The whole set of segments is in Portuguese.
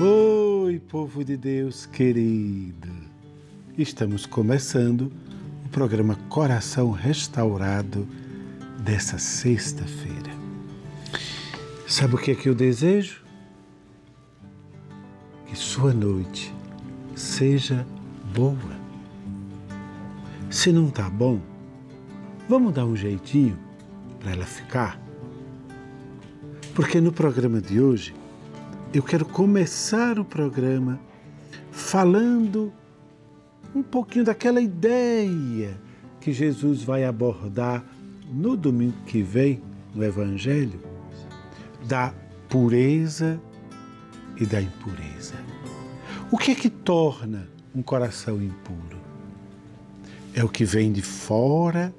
Oi, povo de Deus querido. Estamos começando o programa Coração Restaurado dessa sexta-feira. Sabe o que é que eu desejo? Que sua noite seja boa. Se não tá bom, vamos dar um jeitinho para ela ficar. Porque no programa de hoje eu quero começar o programa falando um pouquinho daquela ideia que Jesus vai abordar no domingo que vem no Evangelho da pureza e da impureza. O que é que torna um coração impuro? É o que vem de fora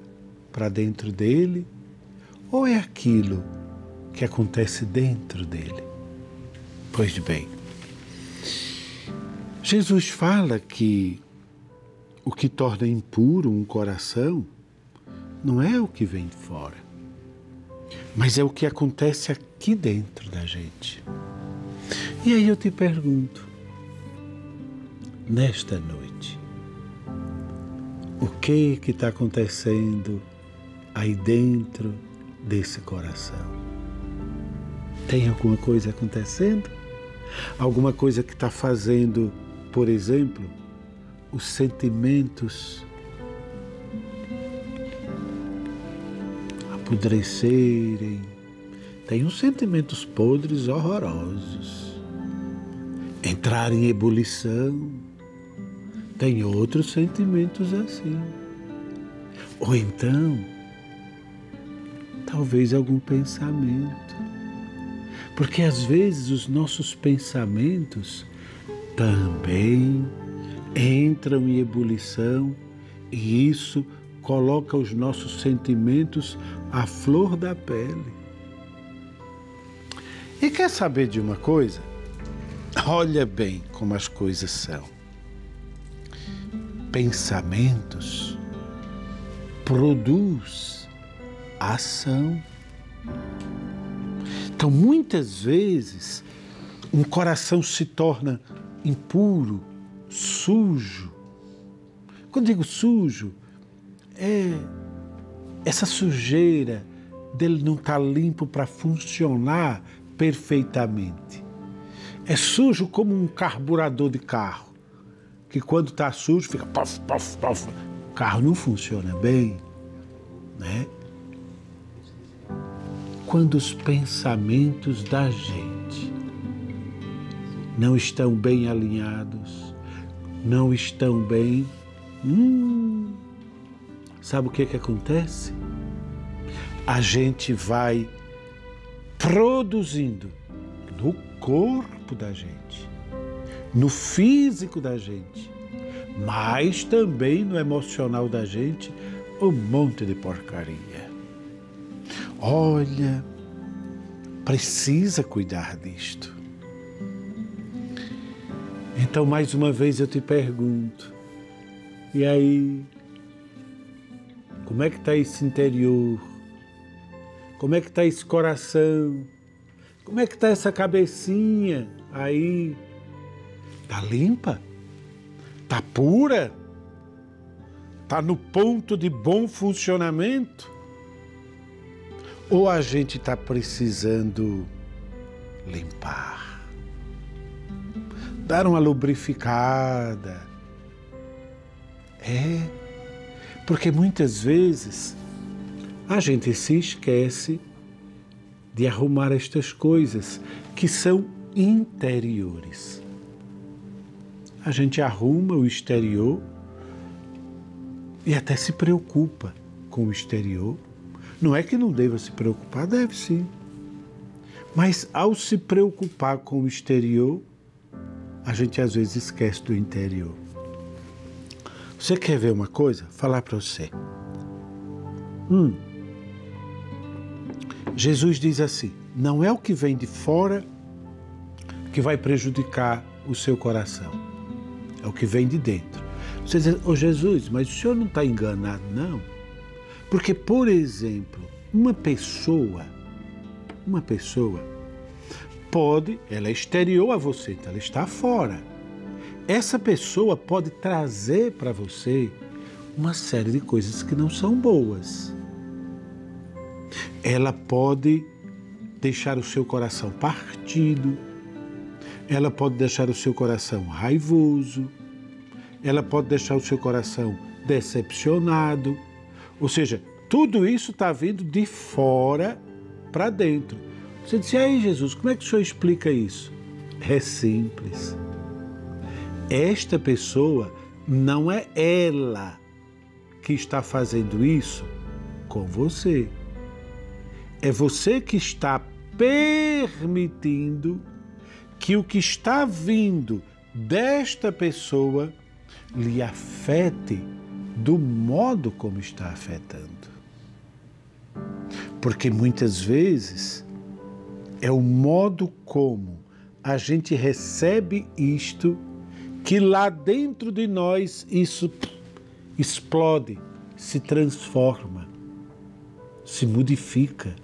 para dentro dele ou é aquilo que acontece dentro dele? Pois bem, Jesus fala que o que torna impuro um coração não é o que vem de fora, mas é o que acontece aqui dentro da gente. E aí eu te pergunto, nesta noite, o que que está acontecendo aí dentro desse coração? Tem alguma coisa acontecendo? Alguma coisa que está fazendo, por exemplo, os sentimentos apodrecerem. Tem uns sentimentos podres horrorosos. Entrar em ebulição. Tem outros sentimentos assim. Ou então, talvez algum pensamento porque às vezes os nossos pensamentos também entram em ebulição e isso coloca os nossos sentimentos à flor da pele. E quer saber de uma coisa? Olha bem como as coisas são. Pensamentos produz ação. Então, muitas vezes, um coração se torna impuro, sujo. Quando digo sujo, é essa sujeira dele não estar tá limpo para funcionar perfeitamente. É sujo como um carburador de carro, que quando está sujo fica pof, pof, pof. O carro não funciona bem, né? Quando os pensamentos da gente não estão bem alinhados, não estão bem, hum, sabe o que, que acontece? A gente vai produzindo no corpo da gente, no físico da gente, mas também no emocional da gente, um monte de porcaria. Olha, precisa cuidar disto. Então, mais uma vez eu te pergunto, e aí? Como é que está esse interior? Como é que está esse coração? Como é que está essa cabecinha aí? Está limpa? Está pura? Está no ponto de bom funcionamento? Ou a gente está precisando limpar, dar uma lubrificada. É, porque muitas vezes a gente se esquece de arrumar estas coisas que são interiores. A gente arruma o exterior e até se preocupa com o exterior não é que não deva se preocupar, deve sim. Mas ao se preocupar com o exterior, a gente às vezes esquece do interior. Você quer ver uma coisa? Falar para você. Hum. Jesus diz assim: não é o que vem de fora que vai prejudicar o seu coração, é o que vem de dentro. Você diz, ô oh, Jesus, mas o senhor não está enganado, não? Porque, por exemplo, uma pessoa, uma pessoa pode, ela é exterior a você, então ela está fora. Essa pessoa pode trazer para você uma série de coisas que não são boas. Ela pode deixar o seu coração partido, ela pode deixar o seu coração raivoso, ela pode deixar o seu coração decepcionado. Ou seja, tudo isso está vindo de fora para dentro. Você disse, aí Jesus, como é que o senhor explica isso? É simples. Esta pessoa não é ela que está fazendo isso com você. É você que está permitindo que o que está vindo desta pessoa lhe afete do modo como está afetando. Porque muitas vezes é o modo como a gente recebe isto que lá dentro de nós isso explode, se transforma, se modifica.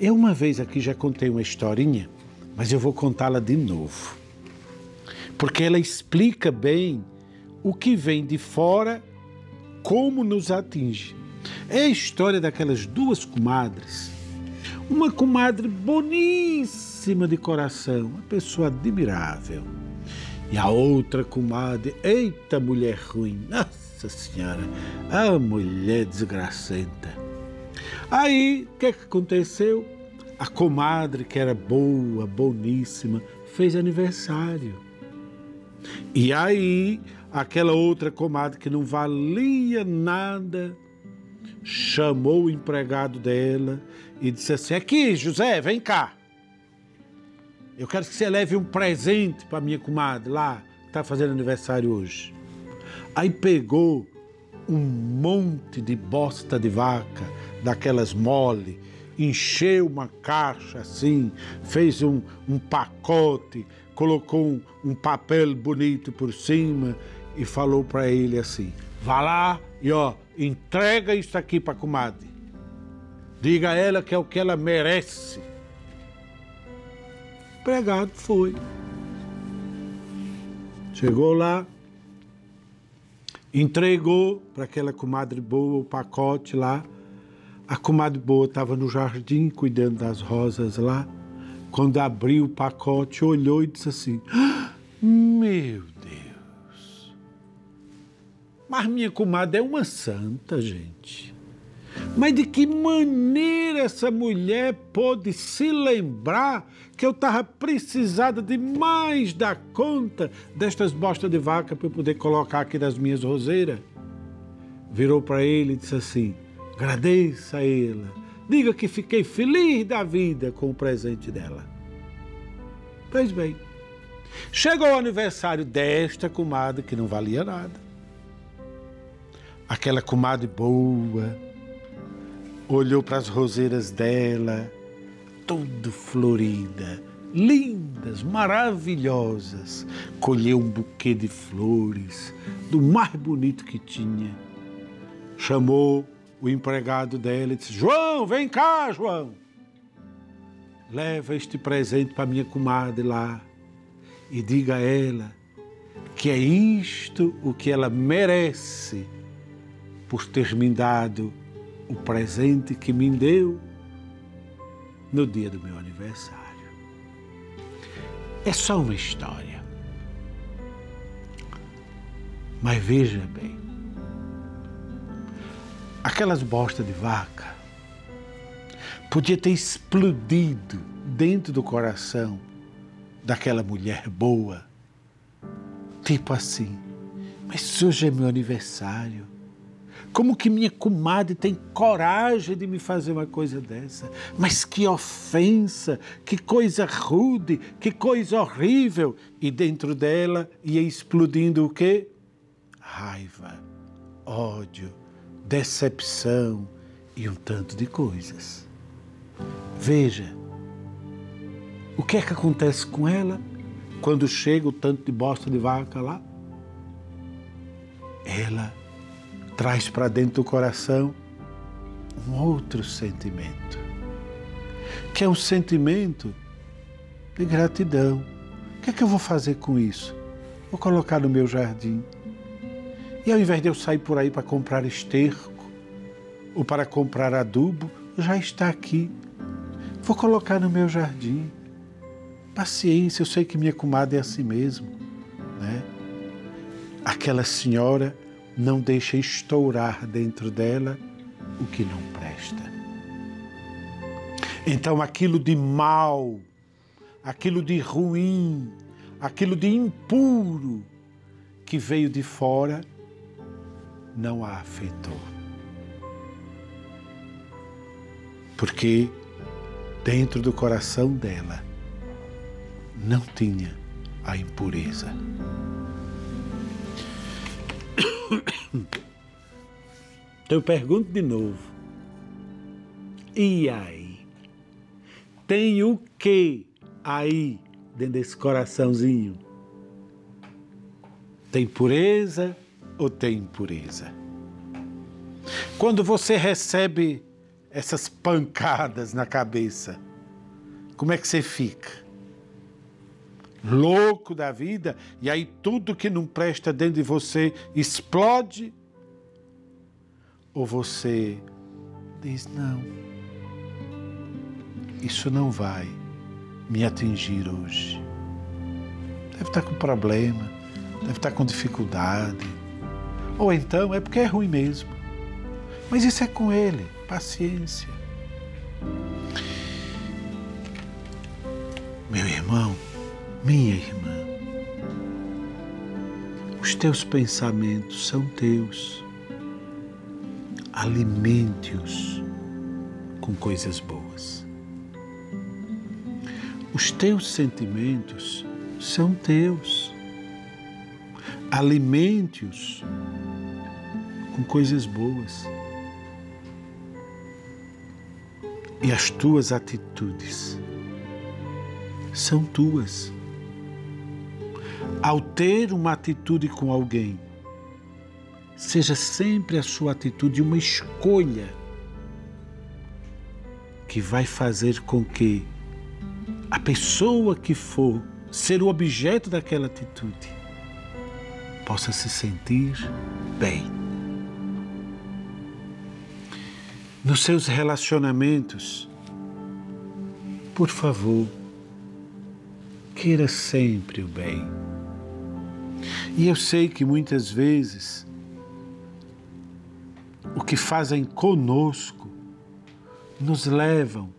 Eu uma vez aqui já contei uma historinha, mas eu vou contá-la de novo. Porque ela explica bem o que vem de fora, como nos atinge. É a história daquelas duas comadres. Uma comadre boníssima de coração, uma pessoa admirável e a outra comadre, eita mulher ruim, nossa senhora, a mulher desgracenta. Aí, o que, é que aconteceu? A comadre, que era boa, boníssima, fez aniversário. E aí, aquela outra comadre que não valia nada, chamou o empregado dela e disse assim: Aqui, José, vem cá. Eu quero que você leve um presente para minha comadre lá, que está fazendo aniversário hoje. Aí pegou um monte de bosta de vaca, daquelas mole, encheu uma caixa assim, fez um, um pacote, colocou um, um papel bonito por cima e falou para ele assim: vá lá e ó, entrega isso aqui para comadre. Diga a ela que é o que ela merece empregado foi. Chegou lá, entregou para aquela comadre boa o pacote lá. A comadre boa estava no jardim cuidando das rosas lá. Quando abriu o pacote, olhou e disse assim: ah, Meu! Mas minha comadre é uma santa, gente. Mas de que maneira essa mulher pôde se lembrar que eu estava precisada de mais da conta destas bostas de vaca para eu poder colocar aqui nas minhas roseiras? Virou para ele e disse assim: agradeça a ela, diga que fiquei feliz da vida com o presente dela. Pois bem, chegou o aniversário desta comadre que não valia nada. Aquela comadre boa, olhou para as roseiras dela, tudo florida, lindas, maravilhosas. Colheu um buquê de flores, do mais bonito que tinha. Chamou o empregado dela e disse: João, vem cá, João. Leva este presente para minha comadre lá e diga a ela que é isto o que ela merece por ter me dado o presente que me deu no dia do meu aniversário. É só uma história. Mas veja bem, aquelas bostas de vaca podia ter explodido dentro do coração daquela mulher boa, tipo assim, mas hoje é meu aniversário como que minha comadre tem coragem de me fazer uma coisa dessa? Mas que ofensa, que coisa rude, que coisa horrível. E dentro dela ia explodindo o quê? Raiva, ódio, decepção e um tanto de coisas. Veja, o que é que acontece com ela quando chega o tanto de bosta de vaca lá? Ela traz para dentro do coração um outro sentimento, que é um sentimento de gratidão. O que é que eu vou fazer com isso? Vou colocar no meu jardim. E ao invés de eu sair por aí para comprar esterco ou para comprar adubo, já está aqui. Vou colocar no meu jardim. Paciência, eu sei que minha comadre é assim mesmo. Né? Aquela senhora não deixa estourar dentro dela o que não presta. Então aquilo de mal, aquilo de ruim, aquilo de impuro que veio de fora, não a afetou. Porque dentro do coração dela não tinha a impureza. Então eu pergunto de novo. E aí? Tem o que aí dentro desse coraçãozinho? Tem pureza ou tem impureza? Quando você recebe essas pancadas na cabeça, como é que você fica? Louco da vida, e aí tudo que não presta dentro de você explode? Ou você diz: não, isso não vai me atingir hoje. Deve estar com problema, deve estar com dificuldade. Ou então é porque é ruim mesmo. Mas isso é com ele, paciência. Meu irmão, minha irmã, os teus pensamentos são teus. Alimente-os com coisas boas. Os teus sentimentos são teus. Alimente-os com coisas boas. E as tuas atitudes são tuas. Ao ter uma atitude com alguém, seja sempre a sua atitude uma escolha que vai fazer com que a pessoa que for ser o objeto daquela atitude possa se sentir bem. Nos seus relacionamentos, por favor, queira sempre o bem. E eu sei que muitas vezes o que fazem conosco nos levam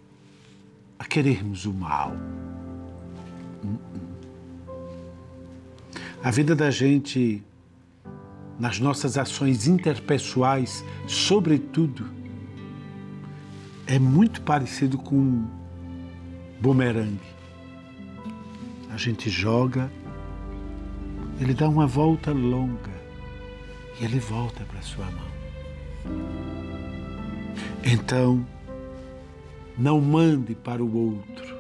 a querermos o mal. A vida da gente, nas nossas ações interpessoais, sobretudo, é muito parecido com um bumerangue. A gente joga, ele dá uma volta longa e ele volta para sua mão. Então, não mande para o outro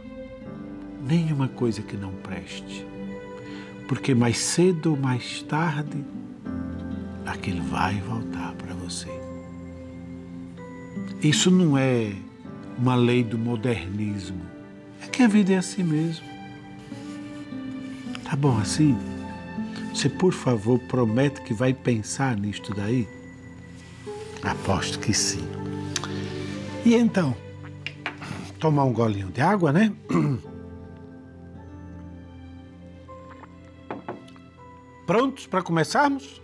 nenhuma coisa que não preste, porque mais cedo ou mais tarde aquilo vai voltar para você. Isso não é uma lei do modernismo, é que a vida é assim mesmo. Tá bom assim? Você, por favor, promete que vai pensar nisto daí? Aposto que sim. E então? tomar um golinho de água, né? Prontos para começarmos?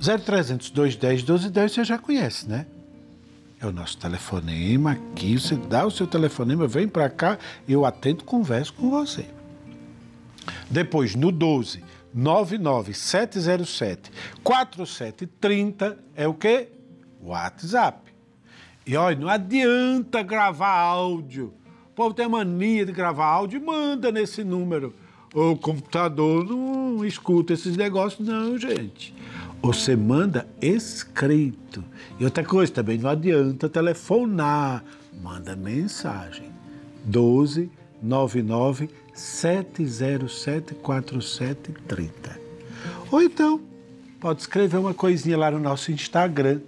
0300 210 1210 você já conhece, né? É o nosso telefonema aqui. Você dá o seu telefonema, vem para cá, eu atendo, converso com você. Depois, no 12 99707 4730 é o quê? WhatsApp. E olha, não adianta gravar áudio. O povo tem mania de gravar áudio, manda nesse número. O computador não escuta esses negócios, não, gente. Você manda escrito. E outra coisa também, não adianta telefonar. Manda mensagem. 12 99 707 4730. Ou então, pode escrever uma coisinha lá no nosso Instagram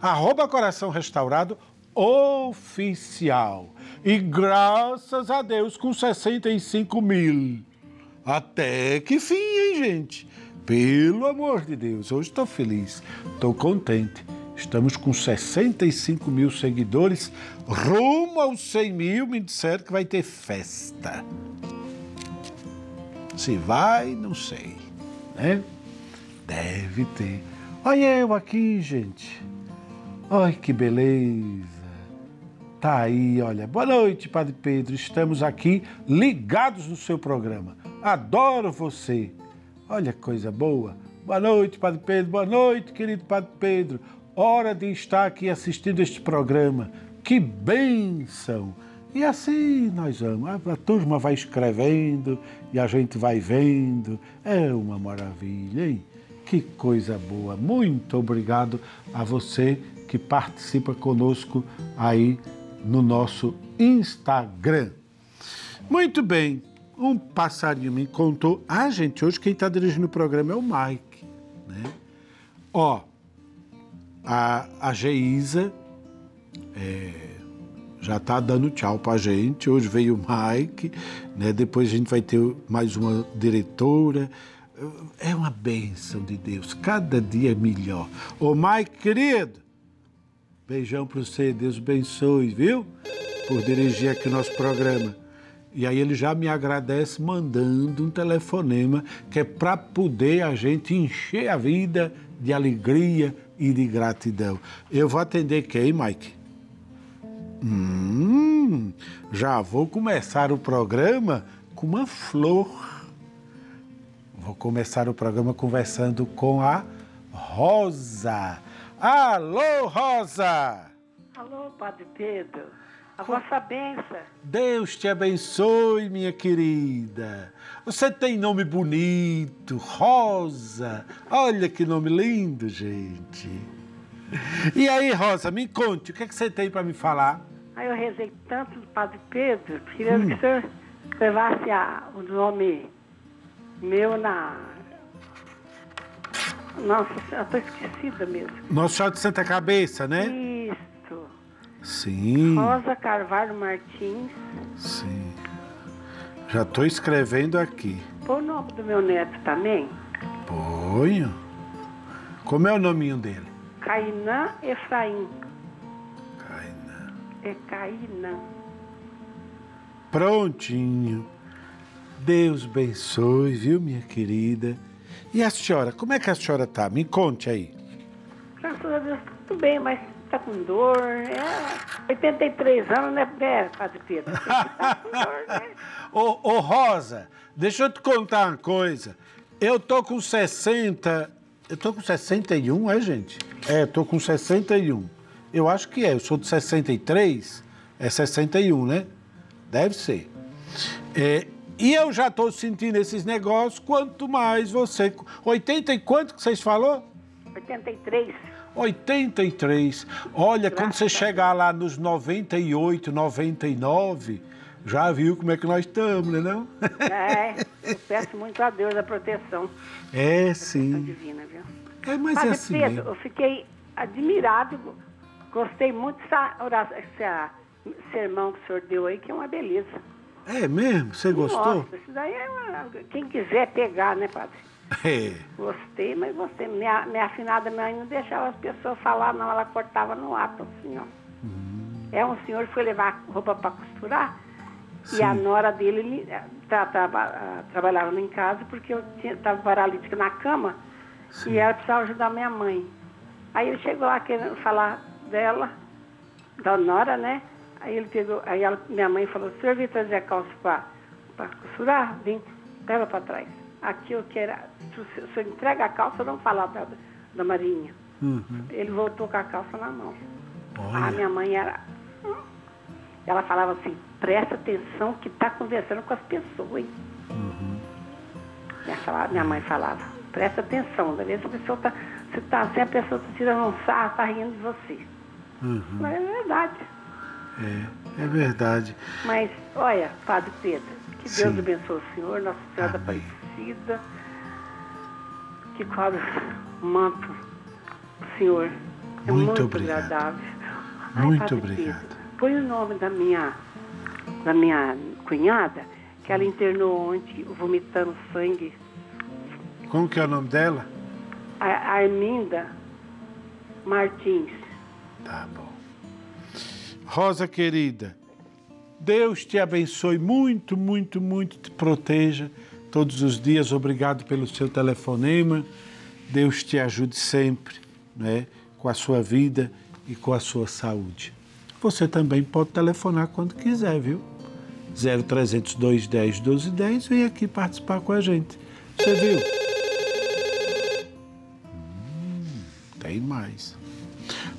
arroba Coração Restaurado oficial. E graças a Deus com 65 mil. Até que fim, hein, gente? Pelo amor de Deus, hoje estou feliz, estou contente. Estamos com 65 mil seguidores, rumo aos 100 mil. Me disseram que vai ter festa. Se vai, não sei, né? Deve ter. Olha eu aqui, gente. Ai, que beleza. Tá aí, olha. Boa noite, Padre Pedro. Estamos aqui ligados no seu programa. Adoro você. Olha que coisa boa. Boa noite, Padre Pedro. Boa noite, querido Padre Pedro. Hora de estar aqui assistindo este programa. Que bênção! E assim nós vamos. A turma vai escrevendo e a gente vai vendo. É uma maravilha, hein? Que coisa boa. Muito obrigado a você que participa conosco aí no nosso Instagram. Muito bem. Um passarinho me contou. Ah, gente, hoje quem está dirigindo o programa é o Mike, né? Ó, a, a Geisa é, já está dando tchau para a gente. Hoje veio o Mike, né? depois a gente vai ter mais uma diretora. É uma bênção de Deus, cada dia é melhor. Ô Mike, querido, beijão para você, Deus abençoe, viu? Por dirigir aqui o nosso programa. E aí ele já me agradece mandando um telefonema que é para poder a gente encher a vida de alegria e de gratidão. Eu vou atender quem, Mike? Hum, já vou começar o programa com uma flor. Vou começar o programa conversando com a Rosa. Alô, Rosa! Alô, Padre Pedro. A vossa benção. Deus te abençoe, minha querida. Você tem nome bonito, Rosa. Olha que nome lindo, gente. E aí, Rosa, me conte, o que, é que você tem para me falar? Aí eu rezei tanto do Padre Pedro, querendo hum. que o senhor levasse a, o nome meu na. Nossa, eu estou esquecida mesmo. Nossa Senhora de Santa Cabeça, né? Isso. Sim. Rosa Carvalho Martins. Sim. Já estou escrevendo aqui. Põe o nome do meu neto também? Ponho. Como é o nominho dele? Cainã Efraim. É Cainã. Prontinho. Deus abençoe, viu, minha querida? E a senhora, como é que a senhora tá? Me conte aí. Graças a Deus, tudo bem, mas tá com dor. É 83 anos, né, é, Padre Pedro? Tá com dor, né? ô, ô, Rosa, deixa eu te contar uma coisa. Eu tô com 60. Eu tô com 61, é, gente? É, tô com 61. Eu acho que é. Eu sou de 63, é 61, né? Deve ser. É, e eu já estou sentindo esses negócios, quanto mais você. 80 e quanto que vocês falou? 83. 83. Olha, quando você chegar lá nos 98, 99, já viu como é que nós estamos, né não? É, eu peço muito a Deus a proteção. É, sim. divina, viu? É, mas Padre é assim Pedro, mesmo. eu fiquei admirado, gostei muito dessa oração, esse sermão que o senhor deu aí, que é uma beleza. É mesmo? Você gostou? Nossa, isso daí é uma... Quem quiser pegar, né, padre? É. Gostei, mas gostei. Minha, minha afinada mãe não deixava as pessoas falar, não. Ela cortava no ato, assim, ó. Hum. É, um senhor foi levar roupa para costurar Sim. e a nora dele ele, eh, tra, tra, ah, trabalhava lá em casa porque eu estava paralítica na cama Sim. e ela precisava ajudar minha mãe. Aí ele chegou lá querendo falar dela, da nora, né? Aí ele pegou, aí ela, minha mãe falou, o senhor veio trazer a calça para costurar? Vim, leva para trás. Aqui eu quero, se o senhor- entrega a calça, eu não falar da, da Marinha. Uhum. Ele voltou com a calça na mão. A Olha. minha mãe era. Ela falava assim, presta atenção que está conversando com as pessoas, hein? Minha, fala- minha mãe falava, presta atenção, às vezes a pessoa tá. Se, tá, se a pessoa está tirando um sarro, está rindo de você. Uhum. Mas é verdade. É, é verdade. Mas, olha, Padre Pedro, que Deus Sim. abençoe o Senhor, Nossa Senhora Amém. Aparecida, que cobre o manto do Senhor. É Muito muito, obrigado. agradável. Muito obrigado. Põe o nome da minha, da minha cunhada, que ela internou ontem, vomitando sangue. Como que é o nome dela? A Arminda Martins. Tá bom. Rosa querida, Deus te abençoe muito, muito, muito, te proteja todos os dias. Obrigado pelo seu telefonema. Deus te ajude sempre, né, com a sua vida e com a sua saúde. Você também pode telefonar quando quiser, viu? 0300 210 1210, vem aqui participar com a gente. Você viu? Hum, tem mais.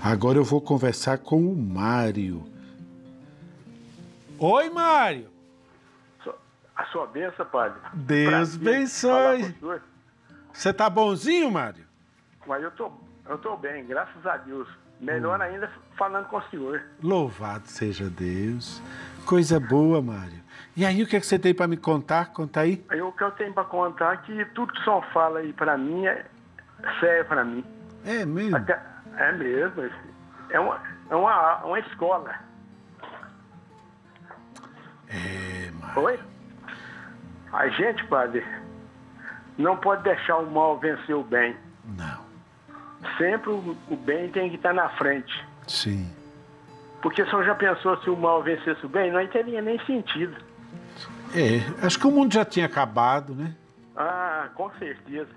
Agora eu vou conversar com o Mário. Oi, Mário. A sua benção, padre. Deus abençoe. Você tá bonzinho, Mário? Mas eu tô, eu tô bem, graças a Deus. Melhor hum. ainda falando com o senhor. Louvado seja Deus. Coisa boa, Mário. E aí, o que, é que você tem para me contar? Conta aí. aí. O que eu tenho para contar é que tudo que o senhor fala aí para mim é sério para mim. É mesmo? Até, é mesmo. É uma, é uma, uma escola. É, Mário. Oi? A gente, padre, não pode deixar o mal vencer o bem. Não. Sempre o, o bem tem que estar na frente. Sim. Porque se já pensou se o mal vencesse o bem, não teria nem sentido. É, acho que o mundo já tinha acabado, né? Ah, com certeza.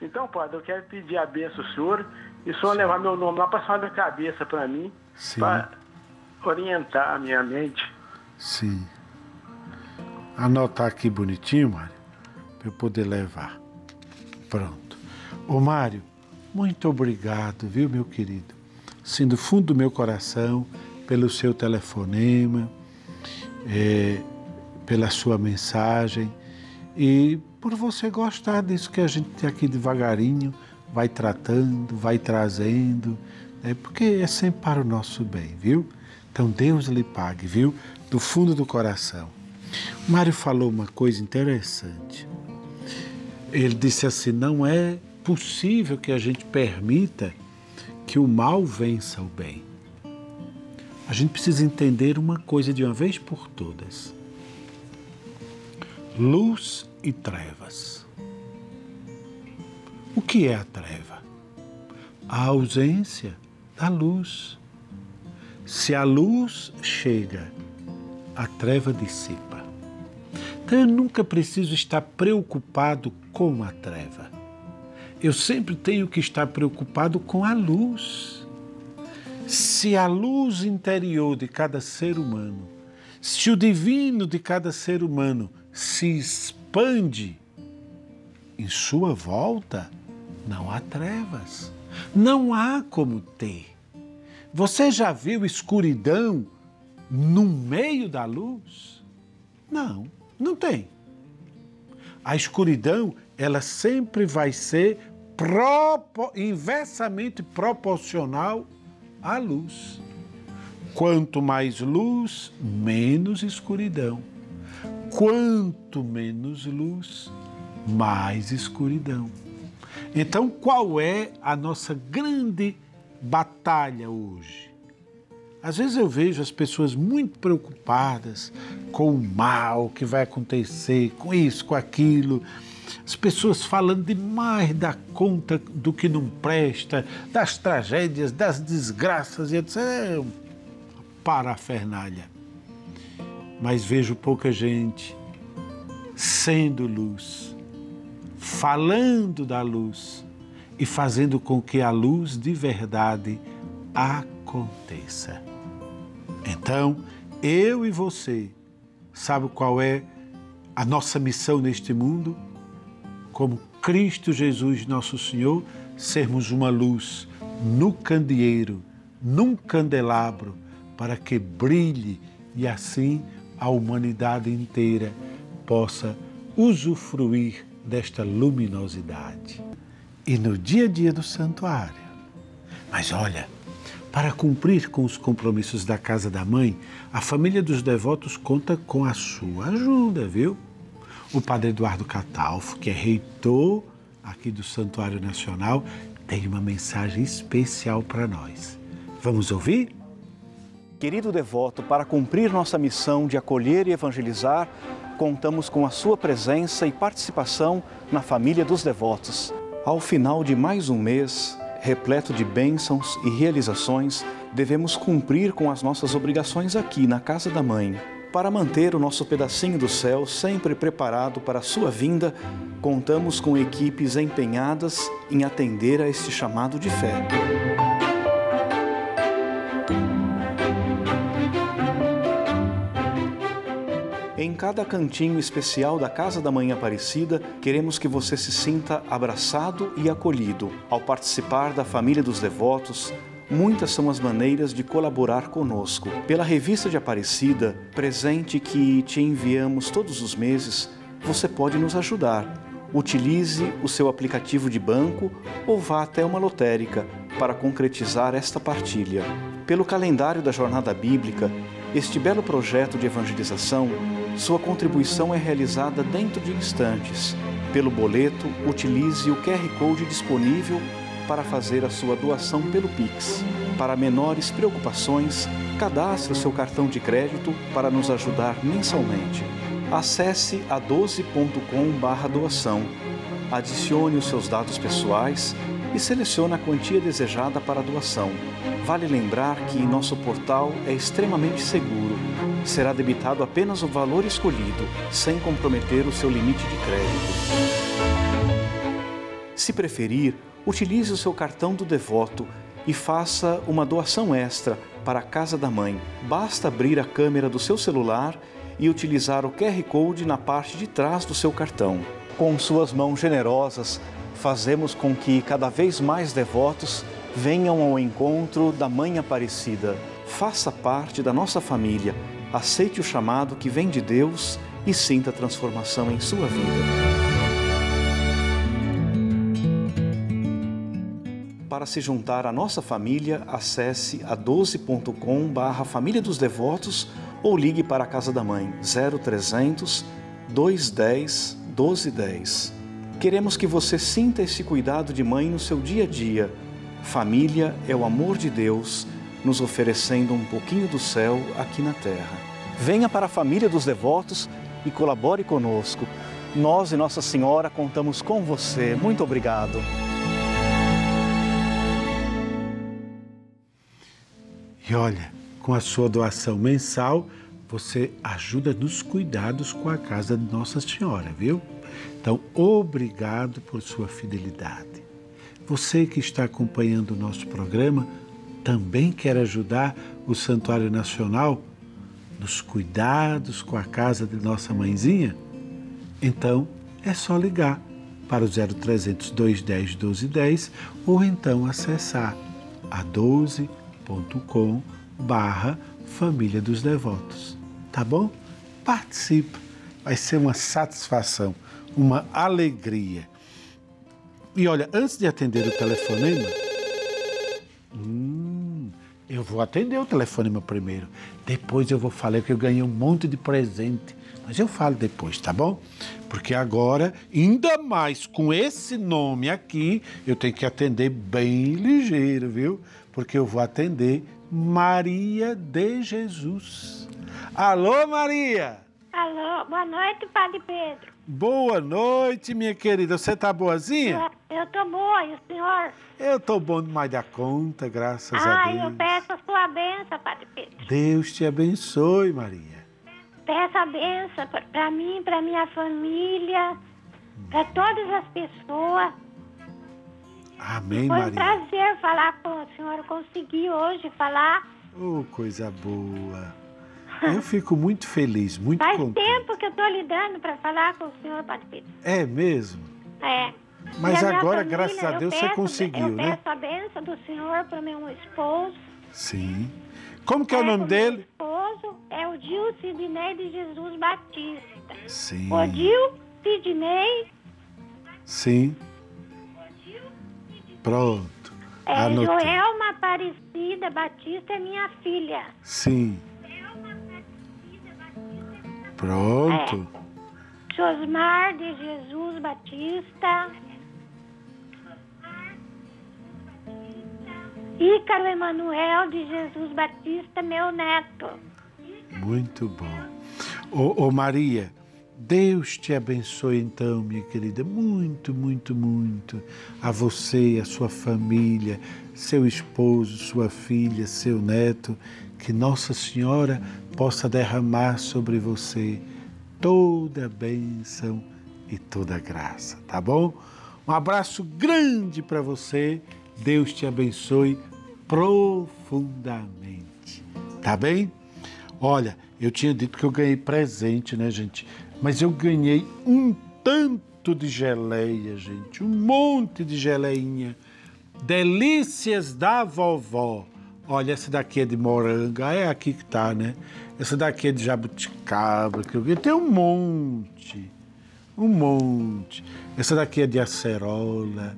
Então, padre, eu quero pedir a benção senhor e o senhor Sim. levar meu nome lá para sua cabeça para mim, para orientar a minha mente. Sim. Anotar aqui bonitinho, Mário, para eu poder levar. Pronto. Ô, Mário, muito obrigado, viu, meu querido? Sim, do fundo do meu coração, pelo seu telefonema, é, pela sua mensagem e por você gostar disso que a gente aqui devagarinho vai tratando, vai trazendo, né? porque é sempre para o nosso bem, viu? Então Deus lhe pague, viu? Do fundo do coração. O Mário falou uma coisa interessante. Ele disse assim: não é possível que a gente permita que o mal vença o bem. A gente precisa entender uma coisa de uma vez por todas: luz e trevas. O que é a treva? A ausência da luz. Se a luz chega, a treva dissipa. Então eu nunca preciso estar preocupado com a treva eu sempre tenho que estar preocupado com a luz. Se a luz interior de cada ser humano, se o divino de cada ser humano se expande em sua volta, não há trevas. Não há como ter. Você já viu escuridão no meio da luz? Não, não tem. A escuridão, ela sempre vai ser propo, inversamente proporcional à luz. Quanto mais luz, menos escuridão. Quanto menos luz, mais escuridão. Então, qual é a nossa grande batalha hoje? Às vezes eu vejo as pessoas muito preocupadas com o mal que vai acontecer, com isso, com aquilo as pessoas falando demais da conta do que não presta, das tragédias, das desgraças e etc. É parafernália. Mas vejo pouca gente sendo luz, falando da luz e fazendo com que a luz de verdade aconteça. Então, eu e você, sabe qual é a nossa missão neste mundo? como Cristo Jesus, nosso Senhor, sermos uma luz no candeeiro, num candelabro, para que brilhe e assim a humanidade inteira possa usufruir desta luminosidade. E no dia a dia do santuário. Mas olha, para cumprir com os compromissos da casa da mãe, a família dos devotos conta com a sua ajuda, viu? O padre Eduardo Catalfo, que é reitor aqui do Santuário Nacional, tem uma mensagem especial para nós. Vamos ouvir? Querido devoto, para cumprir nossa missão de acolher e evangelizar, contamos com a sua presença e participação na família dos devotos. Ao final de mais um mês, repleto de bênçãos e realizações, devemos cumprir com as nossas obrigações aqui na casa da mãe. Para manter o nosso pedacinho do céu sempre preparado para a sua vinda, contamos com equipes empenhadas em atender a este chamado de fé. Em cada cantinho especial da Casa da Mãe Aparecida, queremos que você se sinta abraçado e acolhido. Ao participar da família dos devotos, muitas são as maneiras de colaborar conosco. Pela revista de Aparecida, presente que te enviamos todos os meses, você pode nos ajudar. Utilize o seu aplicativo de banco ou vá até uma lotérica para concretizar esta partilha. Pelo calendário da Jornada Bíblica, este belo projeto de evangelização sua contribuição é realizada dentro de instantes. Pelo boleto, utilize o QR Code disponível para fazer a sua doação pelo Pix. Para menores preocupações, cadastre o seu cartão de crédito para nos ajudar mensalmente. Acesse a 12.com/doação. Adicione os seus dados pessoais e selecione a quantia desejada para a doação. Vale lembrar que nosso portal é extremamente seguro será debitado apenas o valor escolhido, sem comprometer o seu limite de crédito. Se preferir, utilize o seu cartão do devoto e faça uma doação extra para a Casa da Mãe. Basta abrir a câmera do seu celular e utilizar o QR Code na parte de trás do seu cartão. Com suas mãos generosas, fazemos com que cada vez mais devotos venham ao encontro da Mãe Aparecida. Faça parte da nossa família aceite o chamado que vem de Deus e sinta a transformação em sua vida. Para se juntar à nossa família, acesse a 12.com barra Família dos Devotos ou ligue para a Casa da Mãe 0300 210 1210. Queremos que você sinta esse cuidado de mãe no seu dia a dia. Família é o amor de Deus nos oferecendo um pouquinho do céu aqui na terra. Venha para a família dos devotos e colabore conosco. Nós e Nossa Senhora contamos com você. Muito obrigado. E olha, com a sua doação mensal, você ajuda nos cuidados com a casa de Nossa Senhora, viu? Então, obrigado por sua fidelidade. Você que está acompanhando o nosso programa, também quer ajudar o Santuário Nacional nos cuidados com a casa de nossa mãezinha? Então é só ligar para o 0300 210 1210 ou então acessar a 12.com barra Família dos Devotos. Tá bom? Participe, vai ser uma satisfação, uma alegria. E olha, antes de atender o telefonema, vou atender o telefonema primeiro. Depois eu vou falar que eu ganhei um monte de presente. Mas eu falo depois, tá bom? Porque agora, ainda mais com esse nome aqui, eu tenho que atender bem ligeiro, viu? Porque eu vou atender Maria de Jesus. Alô, Maria! Alô, boa noite, Padre Pedro. Boa noite, minha querida. Você tá boazinha? Eu, eu tô boa, e o senhor? Eu tô bom demais da conta, graças ah, a Deus. Ah, eu peço a sua benção, Padre Pedro. Deus te abençoe, Maria. Peço a benção para mim, para minha família, para todas as pessoas. Amém, Foi Maria. Foi um prazer falar com a senhora. Consegui hoje falar. Oh, coisa boa. Eu fico muito feliz, muito Faz contente. tempo que eu estou lidando para falar com o senhor, Padre Pedro. É mesmo? É. Mas agora, família, graças a Deus, peço, você conseguiu, eu né? Eu peço a benção do senhor para o meu esposo. Sim. Como que é, o nome dele? Meu esposo é o Dil Sidney de Jesus Batista. Sim. Odil Sidney. Sim. Pronto. É. Joelma Aparecida Batista é minha filha. Sim. Pronto. É. Josmar de Jesus Batista. Ícaro Emanuel de Jesus Batista, meu neto. Muito bom. Ô, ô Maria, Deus te abençoe então, minha querida, muito, muito, muito. A você, a sua família, seu esposo, sua filha, seu neto. Que Nossa Senhora possa derramar sobre você toda a bênção e toda a graça, tá bom? Um abraço grande para você. Deus te abençoe profundamente. Tá bem? Olha, eu tinha dito que eu ganhei presente, né, gente? Mas eu ganhei um tanto de geleia, gente, um monte de geleinha. Delícias da vovó. Olha, essa daqui é de moranga, é aqui que tá, né? Essa daqui é de jabuticaba, que eu vi. Tem um monte, um monte. Essa daqui é de acerola.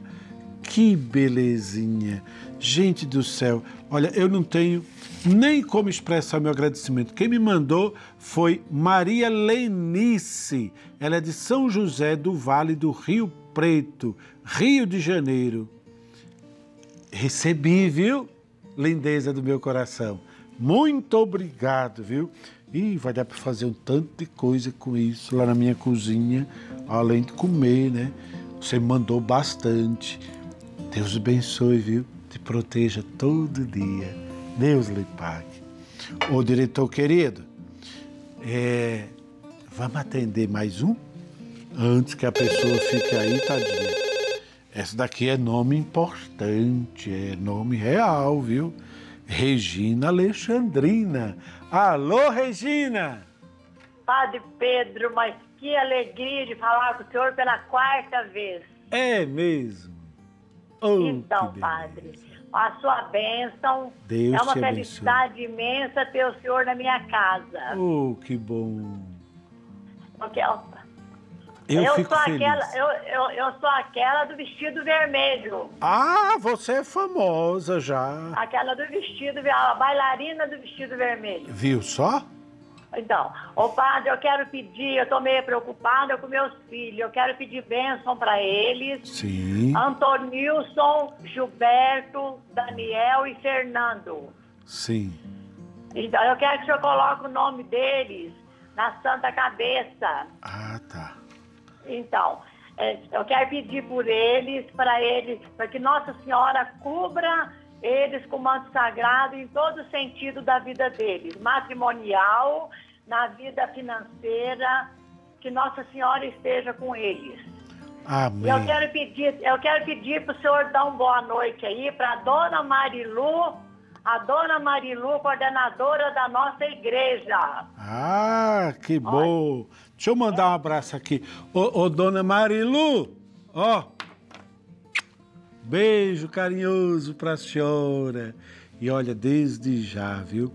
Que belezinha. Gente do céu, olha, eu não tenho nem como expressar meu agradecimento. Quem me mandou foi Maria Lenice. Ela é de São José do Vale do Rio Preto, Rio de Janeiro. Recebi, viu? lindeza do meu coração. Muito obrigado, viu? E vai dar para fazer um tanto de coisa com isso lá na minha cozinha, além de comer, né? Você mandou bastante. Deus abençoe, viu? Te proteja todo dia. Deus lhe pague. Ô diretor querido, é, vamos atender mais um? Antes que a pessoa fique aí, tadinha. Essa daqui é nome importante, é nome real, viu? Regina Alexandrina. Alô, Regina! Padre Pedro, mas que alegria de falar com o senhor pela quarta vez. É mesmo. Oh, então, padre, a sua bênção. Deus é uma felicidade imensa ter o senhor na minha casa. Oh, que bom. Porque eu, eu fico sou feliz. aquela, eu, eu, eu sou aquela do vestido vermelho. Ah, você é famosa já. Aquela do vestido, a bailarina do vestido vermelho. Viu só? Então, ô padre, eu quero pedir, eu tô meio preocupada com meus filhos, eu quero pedir bênção para eles. Sim. Antonilson, Gilberto, Daniel e Fernando. Sim. Então, eu quero que o senhor coloque o nome deles na Santa Cabeça. Ah, tá. Então, é, eu quero pedir por eles, para eles, para que Nossa Senhora cubra eles com o manto sagrado em todo o sentido da vida deles, matrimonial, na vida financeira, que Nossa Senhora esteja com eles. Amém. Eu quero pedir, eu quero pedir para o senhor dar uma boa noite aí para a dona Marilu, a dona Marilu, coordenadora da nossa igreja. Ah, que bom. Deixa eu mandar um abraço aqui. Ô, ô dona Marilu, ó. Beijo carinhoso para a senhora. E olha, desde já, viu?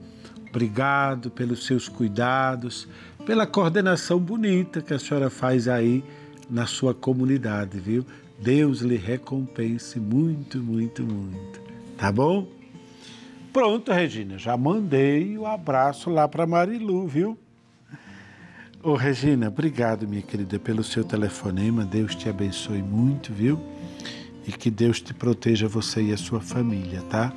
Obrigado pelos seus cuidados, pela coordenação bonita que a senhora faz aí na sua comunidade, viu? Deus lhe recompense muito, muito, muito. Tá bom? Pronto, Regina, já mandei o um abraço lá para Marilu, viu? Ô Regina, obrigado, minha querida, pelo seu telefonema. Deus te abençoe muito, viu? E que Deus te proteja você e a sua família, tá?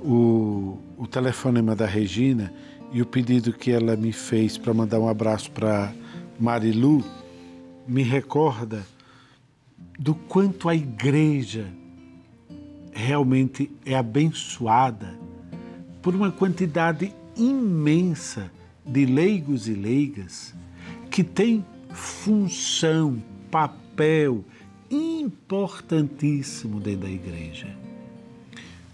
O, o telefonema da Regina e o pedido que ela me fez para mandar um abraço para Marilu me recorda do quanto a igreja realmente é abençoada por uma quantidade imensa de leigos e leigas que têm função, papel importantíssimo dentro da igreja.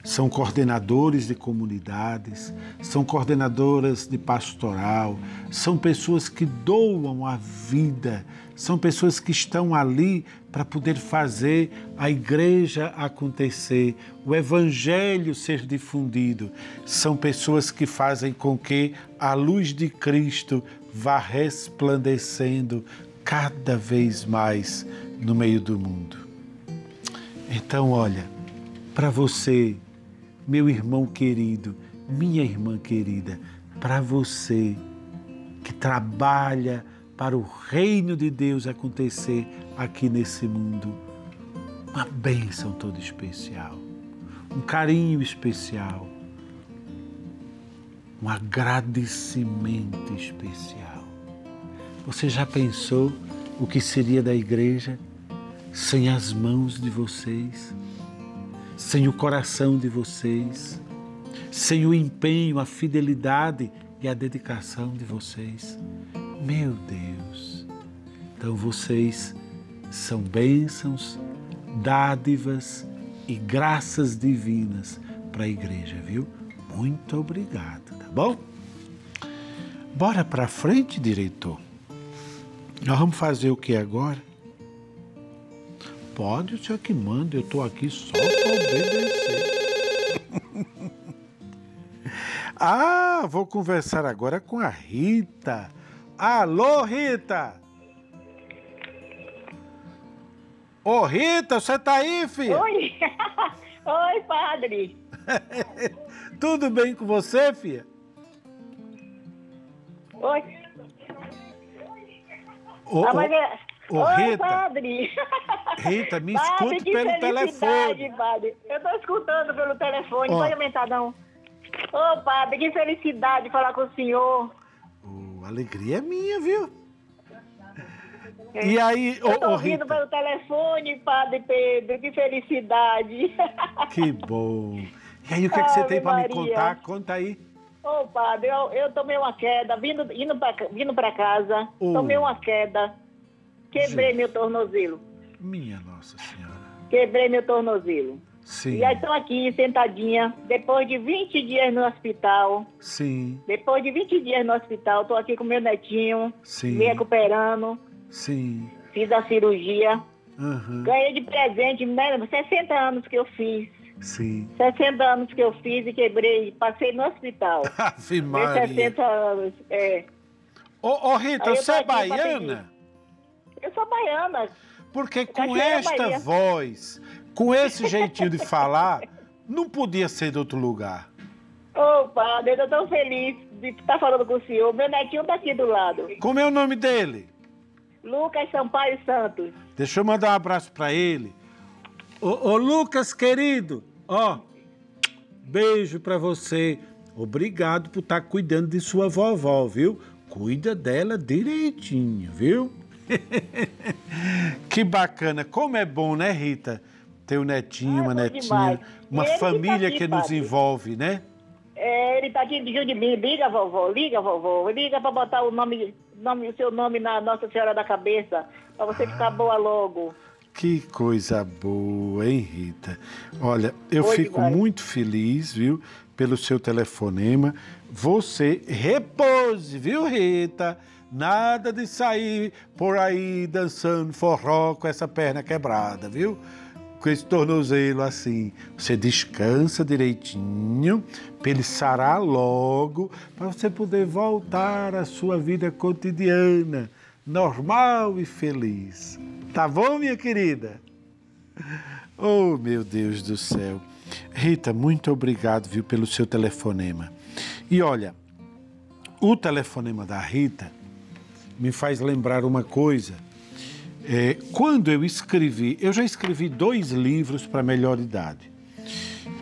São coordenadores de comunidades, são coordenadoras de pastoral, são pessoas que doam a vida, são pessoas que estão ali para poder fazer a igreja acontecer, o evangelho ser difundido. São pessoas que fazem com que a luz de Cristo vá resplandecendo cada vez mais no meio do mundo. Então, olha, para você, meu irmão querido, minha irmã querida, para você que trabalha para o reino de Deus acontecer aqui nesse mundo, uma bênção toda especial. um carinho especial, um agradecimento especial. Você já pensou o que seria da igreja sem as mãos de vocês, sem o coração de vocês, sem o empenho, a fidelidade e a dedicação de vocês? Meu Deus! Então vocês são bênçãos, dádivas e graças divinas para a igreja, viu? Muito obrigado, tá bom? Bora para frente, diretor. Nós vamos fazer o que agora? Pode, o senhor que manda, eu estou aqui só para obedecer. ah, vou conversar agora com a Rita. Alô, Rita! Ô, Rita, você tá aí, filha? Oi! Oi, padre! Tudo bem com você, filha? Oi! Ô, ah, mas é... ô, Oi, Rita! padre! Rita, me padre, escute que pelo felicidade, telefone. Padre. Eu tô escutando pelo telefone, Ó. pode aumentar não. Ô, padre, que felicidade falar com o senhor. Ô, alegria é minha, viu? E aí, Eu tô ô, ô ouvindo Rita, pelo telefone, padre Pedro, que felicidade. que bom. E aí, o que, é que você tem para me contar? Conta aí. Ô, padre, eu, eu tomei uma queda, vindo, indo pra, vindo pra casa, Oh. tomei uma queda, quebrei meu tornozelo, Minha Nossa Senhora. quebrei meu tornozelo. Sim, E aí estou aqui, sentadinha, depois de 20 dias no hospital, sim, depois de 20 dias no hospital, estou aqui com meu netinho, sim, me recuperando, sim. fiz a cirurgia, Aham, ganhei de presente, né, 60 anos que eu fiz, sim. 60 anos que eu fiz e quebrei, passei no hospital. Ave Maria. 60 anos, é. Ô, ô Rita, você é baiana? Eu sou baiana. Porque com esta Bahia. voz, com esse jeitinho de falar, não podia ser de outro lugar. Ô, padre, eu tô tão feliz de estar falando com o senhor. Meu netinho tá aqui do lado. Como é o nome dele? Lucas Sampaio Santos. Deixa eu mandar um abraço pra ele. Ô, ô, Lucas, querido, ó, beijo pra você. Obrigado por estar cuidando de sua vovó, viu? Cuida dela direitinho, viu? que bacana. Como é bom, né, Rita? Ter um netinho, Ah, uma bom netinha, demais. uma ele tá família aqui, que nos padre. envolve, né? É, ele tá aqui junto de mim. Liga, vovó, liga, vovó. Liga pra botar o nome, nome, o seu nome na Nossa Senhora da Cabeça, pra você Ah. ficar boa logo. Que coisa boa, hein, Rita? Olha, eu Oi, fico demais. muito feliz, viu, pelo seu telefonema. Você repose, viu, Rita? Nada de sair por aí dançando forró com essa perna quebrada, viu? Com esse tornozelo assim. Você descansa direitinho, para ele sarar logo, para você poder voltar à sua vida cotidiana, normal e feliz. Tá bom, minha querida? Oh, meu Deus do céu. Rita, muito obrigado, viu, pelo seu telefonema. E olha, o telefonema da Rita me faz lembrar uma coisa. É, quando eu escrevi, eu já escrevi dois livros para melhor idade.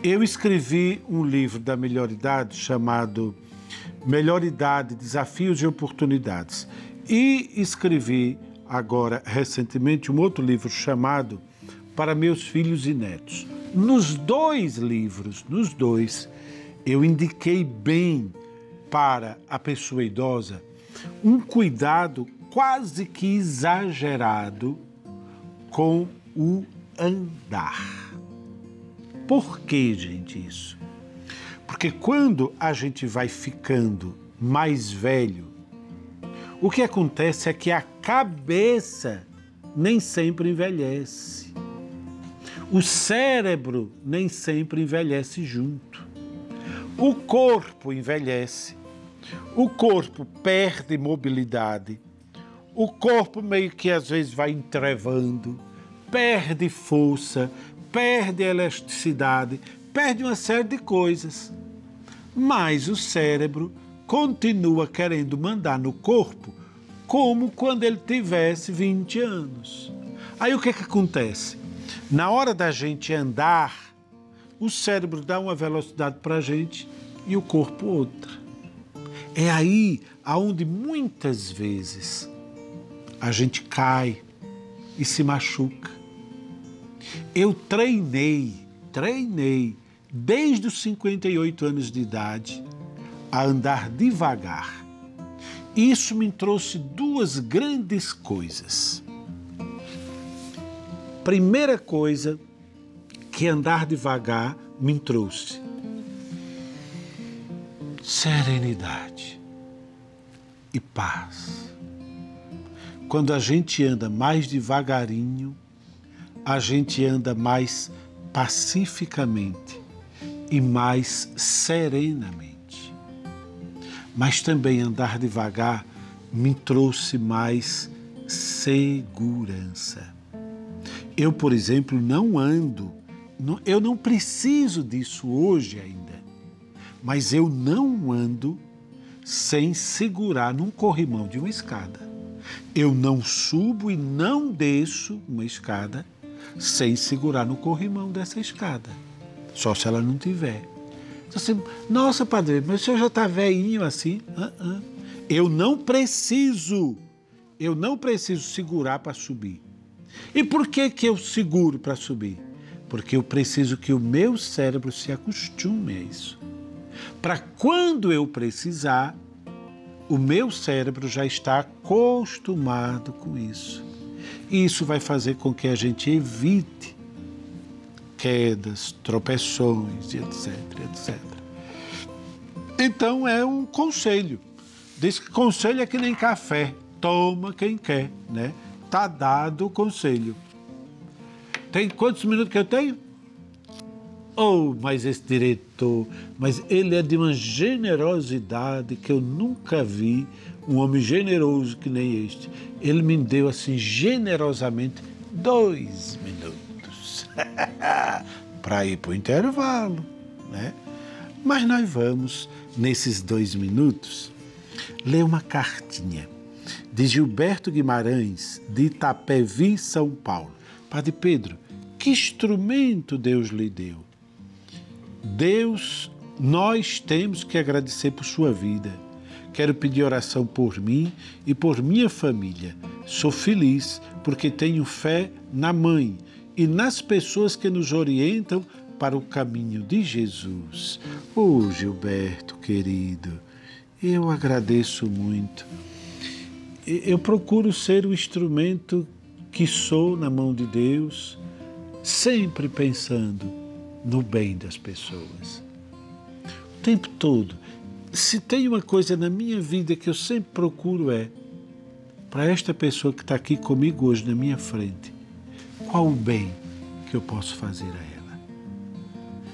Eu escrevi um livro da melhor idade chamado Melhor Idade, Desafios e Oportunidades. E escrevi agora, recentemente, um outro livro chamado Para Meus Filhos e Netos. Nos dois livros, nos dois, eu indiquei bem para a pessoa idosa um cuidado quase que exagerado com o andar. Por que, gente, isso? Porque quando a gente vai ficando mais velho, o que acontece é que a cabeça nem sempre envelhece. O cérebro nem sempre envelhece junto. O corpo envelhece. O corpo perde mobilidade. O corpo meio que às vezes vai entrevando, perde força, perde elasticidade, perde uma série de coisas. Mas o cérebro continua querendo mandar no corpo como quando ele tivesse 20 anos. Aí o que, que acontece? Na hora da gente andar, o cérebro dá uma velocidade para a gente e o corpo outra. É aí aonde muitas vezes a gente cai e se machuca. Eu treinei, treinei desde os 58 anos de idade a andar devagar. Isso me trouxe duas grandes coisas. Primeira coisa que andar devagar me trouxe serenidade e paz. Quando a gente anda mais devagarinho, a gente anda mais pacificamente e mais serenamente. Mas também andar devagar me trouxe mais segurança. Eu, por exemplo, não ando, eu não preciso disso hoje ainda, mas eu não ando sem segurar num corrimão de uma escada. Eu não subo e não desço uma escada sem segurar no corrimão dessa escada. Só se ela não tiver. Então, assim, Nossa, padre, mas o senhor já está velhinho assim? Uh -uh. Eu não preciso, eu não preciso segurar para subir. E por que, que eu seguro para subir? Porque eu preciso que o meu cérebro se acostume a isso. Para quando eu precisar, o meu cérebro já está acostumado com isso. E isso vai fazer com que a gente evite quedas, tropeções, etc, etc. Então é um conselho. Diz que conselho é que nem café, toma quem quer, né? Tá dado o conselho. Tem quantos minutos que eu tenho? Oh, mas esse diretor, mas ele é de uma generosidade que eu nunca vi um homem generoso que nem este. Ele me deu assim generosamente dois minutos para ir para o intervalo, né? Mas nós vamos, nesses dois minutos, ler uma cartinha de Gilberto Guimarães, de Itapevi, São Paulo. Padre Pedro, que instrumento Deus lhe deu? Deus, nós temos que agradecer por sua vida. Quero pedir oração por mim e por minha família. Sou feliz porque tenho fé na Mãe e nas pessoas que nos orientam para o caminho de Jesus. Ô oh, Gilberto querido, eu agradeço muito. Eu procuro ser o instrumento que sou na mão de Deus, sempre pensando no bem das pessoas. O tempo todo. Se tem uma coisa na minha vida que eu sempre procuro é para esta pessoa que está aqui comigo hoje na minha frente, qual o bem que eu posso fazer a ela?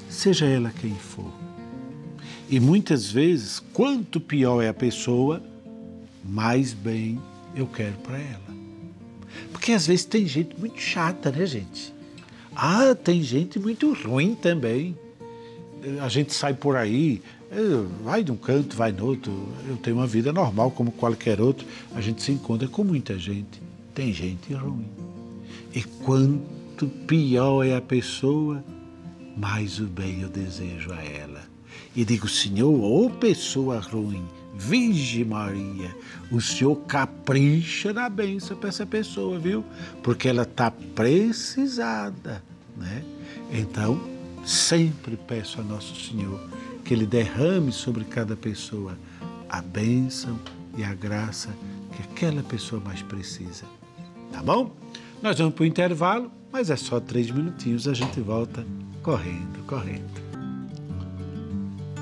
Seja ela quem for. E muitas vezes, quanto pior é a pessoa, mais bem eu quero para ela. Porque às vezes tem gente muito chata, né, gente? Ah, tem gente muito ruim também. A gente sai por aí, eh, vai de um canto, vai no outro. Eu tenho uma vida normal como qualquer outro. A gente se encontra com muita gente. Tem gente ruim. E quanto pior é a pessoa, mais o bem eu desejo a ela. E digo, Senhor, ô pessoa ruim, Virgem Maria, o Senhor capricha na bênção para essa pessoa, viu? Porque ela está precisada, né? Então, sempre peço a Nosso Senhor que Ele derrame sobre cada pessoa a bênção e a graça que aquela pessoa mais precisa. Tá bom? Nós vamos para o intervalo, mas é só três minutinhos, a gente volta correndo, correndo.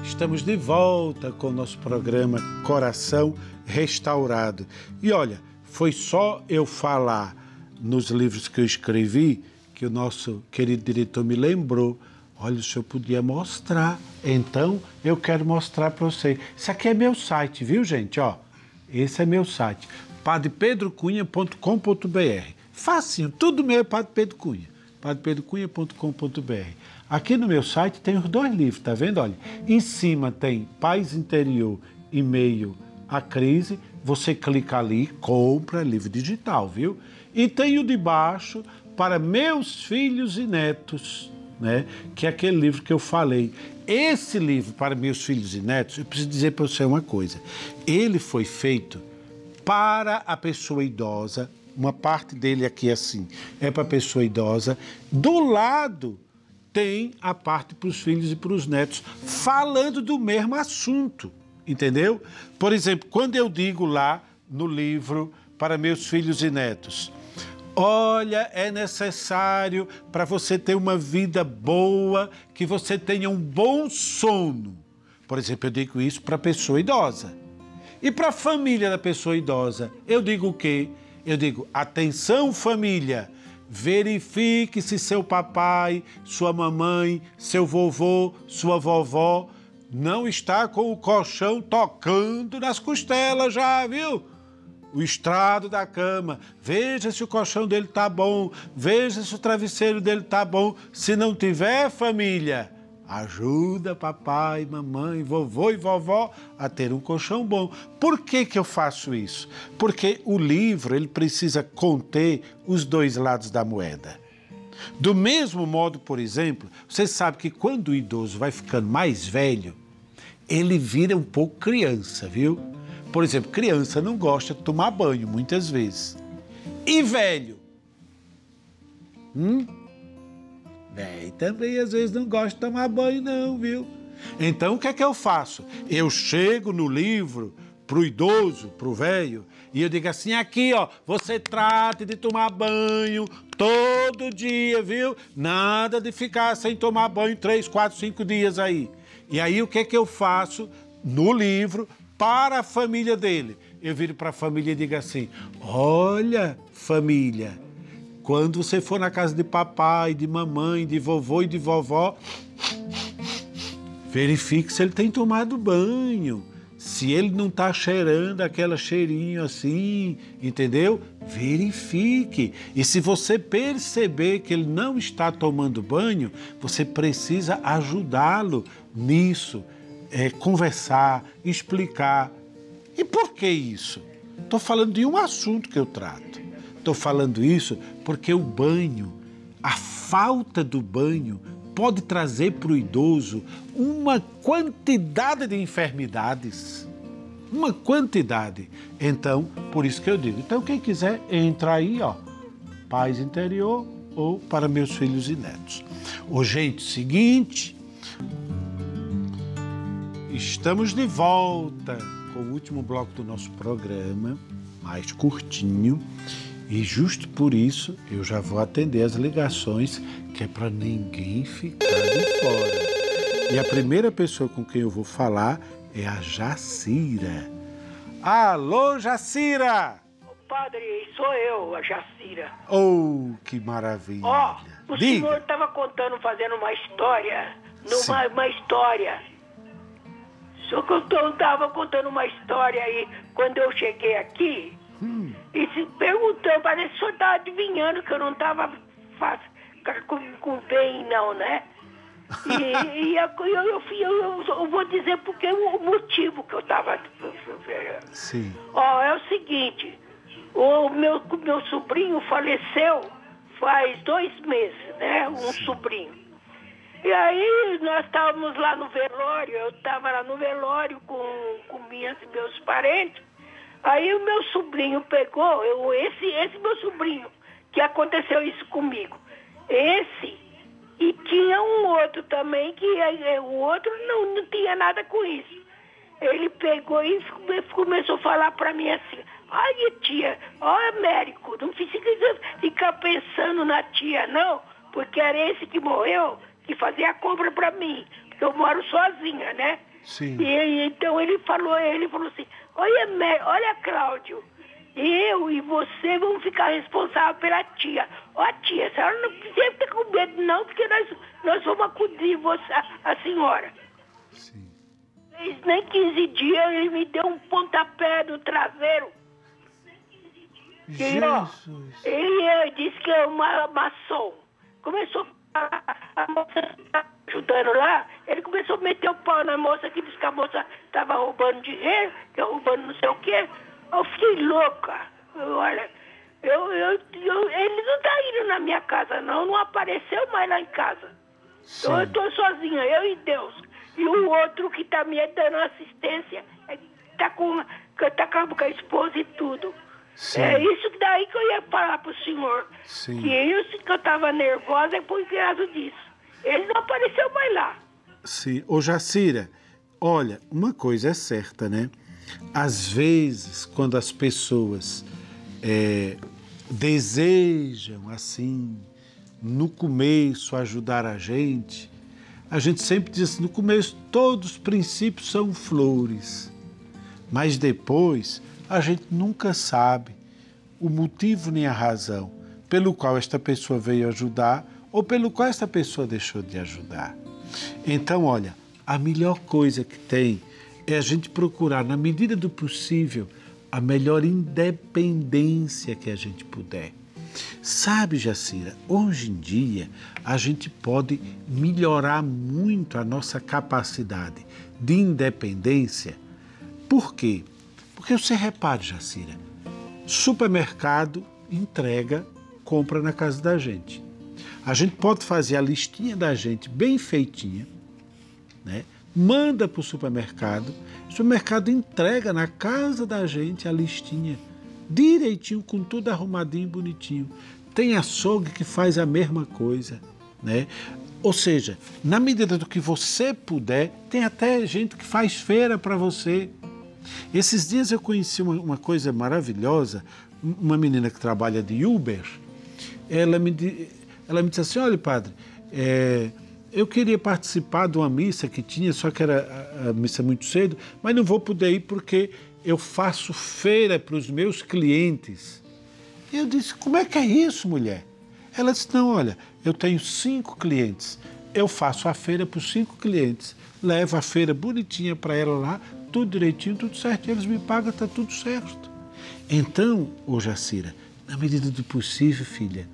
Estamos de volta com o nosso programa Coração Restaurado. E olha, foi só eu falar nos livros que eu escrevi que o nosso querido diretor me lembrou. Olha, o senhor podia mostrar. Então, eu quero mostrar para você. Isso aqui é meu site, viu, gente? Ó, esse é meu site, padrepedrocunha.com.br. Facinho, tudo meu é Padre Pedro Cunha. Aqui no meu site tem os dois livros, tá vendo? Olha, em cima tem Paz Interior e Meio à Crise. Você clica ali, compra livro digital, viu? E tem o de baixo para meus filhos e netos. né? Que é aquele livro que eu falei. Esse livro para meus filhos e netos, eu preciso dizer para você uma coisa. Ele foi feito para a pessoa idosa, uma parte dele aqui assim, é para a pessoa idosa. Do lado tem a parte para os filhos e para os netos, falando do mesmo assunto, entendeu? Por exemplo, quando eu digo lá no livro para meus filhos e netos, Olha, é necessário para você ter uma vida boa, que você tenha um bom sono. Por exemplo, eu digo isso para a pessoa idosa. E para a família da pessoa idosa, eu digo o quê? Eu digo: atenção, família, verifique se seu papai, sua mamãe, seu vovô, sua vovó não está com o colchão tocando nas costelas já, viu? o estrado da cama, veja se o colchão dele tá bom, veja se o travesseiro dele tá bom. Se não tiver família, ajuda papai, mamãe, vovô e vovó a ter um colchão bom. Por que que eu faço isso? Porque o livro, ele precisa conter os dois lados da moeda. Do mesmo modo, por exemplo, você sabe que quando o idoso vai ficando mais velho, ele vira um pouco criança, viu? Por exemplo, criança não gosta de tomar banho muitas vezes. E velho? Hum? Velho também às vezes não gosta de tomar banho, não, viu? Então o que é que eu faço? Eu chego no livro pro idoso, pro velho, e eu digo assim: aqui, ó, você trate de tomar banho todo dia, viu? Nada de ficar sem tomar banho três, quatro, cinco dias aí. E aí o que é que eu faço? No livro, para a família dele. Eu viro para a família e digo assim: olha, família, quando você for na casa de papai, de mamãe, de vovô e de vovó, verifique se ele tem tomado banho. Se ele não está cheirando aquela cheirinho assim, entendeu? Verifique. E se você perceber que ele não está tomando banho, você precisa ajudá-lo nisso é, conversar, explicar. E por que isso? Estou falando de um assunto que eu trato. Estou falando isso porque o banho, a falta do banho, pode trazer para o idoso uma quantidade de enfermidades. Uma quantidade. Então, por isso que eu digo. Então, quem quiser, entra aí, ó. Paz interior ou para meus filhos e netos. Ô, gente, seguinte, Estamos de volta com o último bloco do nosso programa, mais curtinho, e justo por isso eu já vou atender as ligações, que é para ninguém ficar de fora. E a primeira pessoa com quem eu vou falar é a Jacira. Alô, Jacira! Padre, sou eu, a Jacira. Oh, que maravilha! Ó, oh, o Diga. senhor estava contando, fazendo uma história, numa uma história que eu estava contando uma história aí quando eu cheguei aqui hum. e se perguntando, parece que o senhor estava adivinhando que eu não estava com, com bem, não, né? E, e eu, eu, eu, eu, vou dizer porque o motivo que eu estava. Sim. Ó, é o seguinte, o meu, meu sobrinho faleceu faz dois meses, né? Um Sim. sobrinho. E aí nós estávamos lá no velório, eu estava lá no velório com, com minhas, meus parentes. Aí o meu sobrinho pegou, eu, esse, esse meu sobrinho, que aconteceu isso comigo. Esse, e tinha um outro também, que o outro não, não tinha nada com isso. Ele pegou e começou a falar para mim assim, ai tia, olha médico, não precisa ficar pensando na tia não, porque era esse que morreu, que fazia a compra para mim, porque eu moro sozinha, né? Sim. E então ele falou, ele falou assim, olha, olha Cláudio, eu e você vamos ficar responsáveis pela tia. Ó tia, a senhora não precisa ficar com medo não, porque nós, nós vamos acudir você, a, senhora. Sim. Nem 15 dias ele me deu um pontapé no traseiro. Jesus. E, ó, ele disse que é uma maçom. Começou a, moça ajudando lá, ele começou a meter o pau na moça que disse que a moça estava roubando dinheiro, que roubando não sei o quê. Eu fiquei louca. Eu, olha, eu, eu, eu, ele não está indo na minha casa, não, não apareceu mais lá em casa. Então eu estou sozinha, eu e Deus. E o outro que está me dando assistência está com, tá com a esposa e tudo. Sim. É isso daí que eu ia falar para o senhor. Sim. Que isso que eu estava nervosa é por causa disso. Ele não apareceu mais lá. Sim. Ô Jacira, olha, uma coisa é certa, né? Às vezes, quando as pessoas é, desejam, assim, no começo ajudar a gente, a gente sempre diz assim, no começo todos os princípios são flores, mas depois a gente nunca sabe o motivo nem a razão pelo qual esta pessoa veio ajudar ou pelo qual esta pessoa deixou de ajudar. Então, olha, a melhor coisa que tem é a gente procurar, na medida do possível, a melhor independência que a gente puder. Sabe, Jacira, hoje em dia a gente pode melhorar muito a nossa capacidade de independência. Por quê? Porque você repare, Jacira, supermercado entrega, compra na casa da gente. A gente pode fazer a listinha da gente bem feitinha, né? manda para o supermercado, o supermercado entrega na casa da gente a listinha, direitinho, com tudo arrumadinho, bonitinho. Tem açougue que faz a mesma coisa, né? Ou seja, na medida do que você puder, tem até gente que faz feira para você. Esses dias eu conheci uma, uma, coisa maravilhosa, uma menina que trabalha de Uber, ela me, ela me disse assim, olha padre, é, eu queria participar de uma missa que tinha, só que era a, a missa muito cedo, mas não vou poder ir porque eu faço feira para os meus clientes. E eu disse: Como é que é isso, mulher? Ela disse: Não, olha, eu tenho cinco clientes. Eu faço a feira para os cinco clientes, levo a feira bonitinha para ela lá, tudo direitinho, tudo certo. Eles me pagam, está tudo certo. Então, ô Jacira, na medida do possível, filha,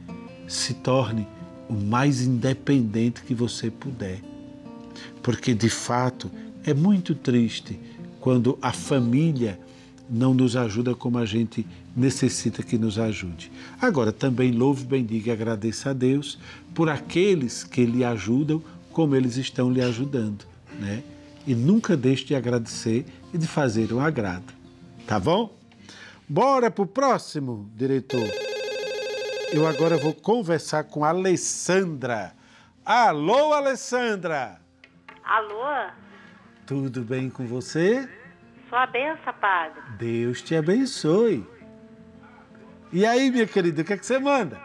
se torne o mais independente que você puder. Porque, de fato, é muito triste quando a família não nos ajuda como a gente necessita que nos ajude. Agora, também louve, bendiga e agradeça a Deus por aqueles que lhe ajudam como eles estão lhe ajudando, né? E nunca deixe de agradecer e de fazer um agrado. Tá bom? Bora pro próximo, diretor. Eu agora vou conversar com a Alessandra. Alô, Alessandra! Alô? Tudo bem com você? Sua benção, padre. Deus te abençoe. E aí, minha querida, o que, é que você manda?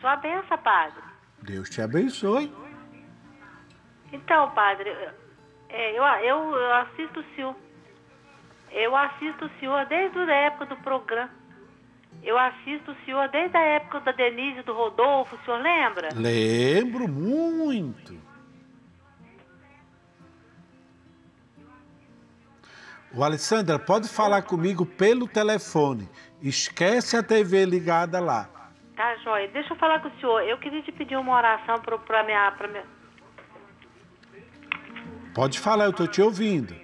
Sua benção, padre. Deus te abençoe. Então, padre, é, eu, eu, eu assisto o senhor. Eu assisto o senhor desde a época do programa. Eu assisto o senhor desde a época da Denise do Rodolfo, o senhor lembra? Lembro muito. O Alessandra, pode falar comigo pelo telefone. Esquece a TV ligada lá. Tá, joia. Deixa eu falar com o senhor. Eu queria te pedir uma oração para minha, pra minha. Pode falar, eu estou te ouvindo.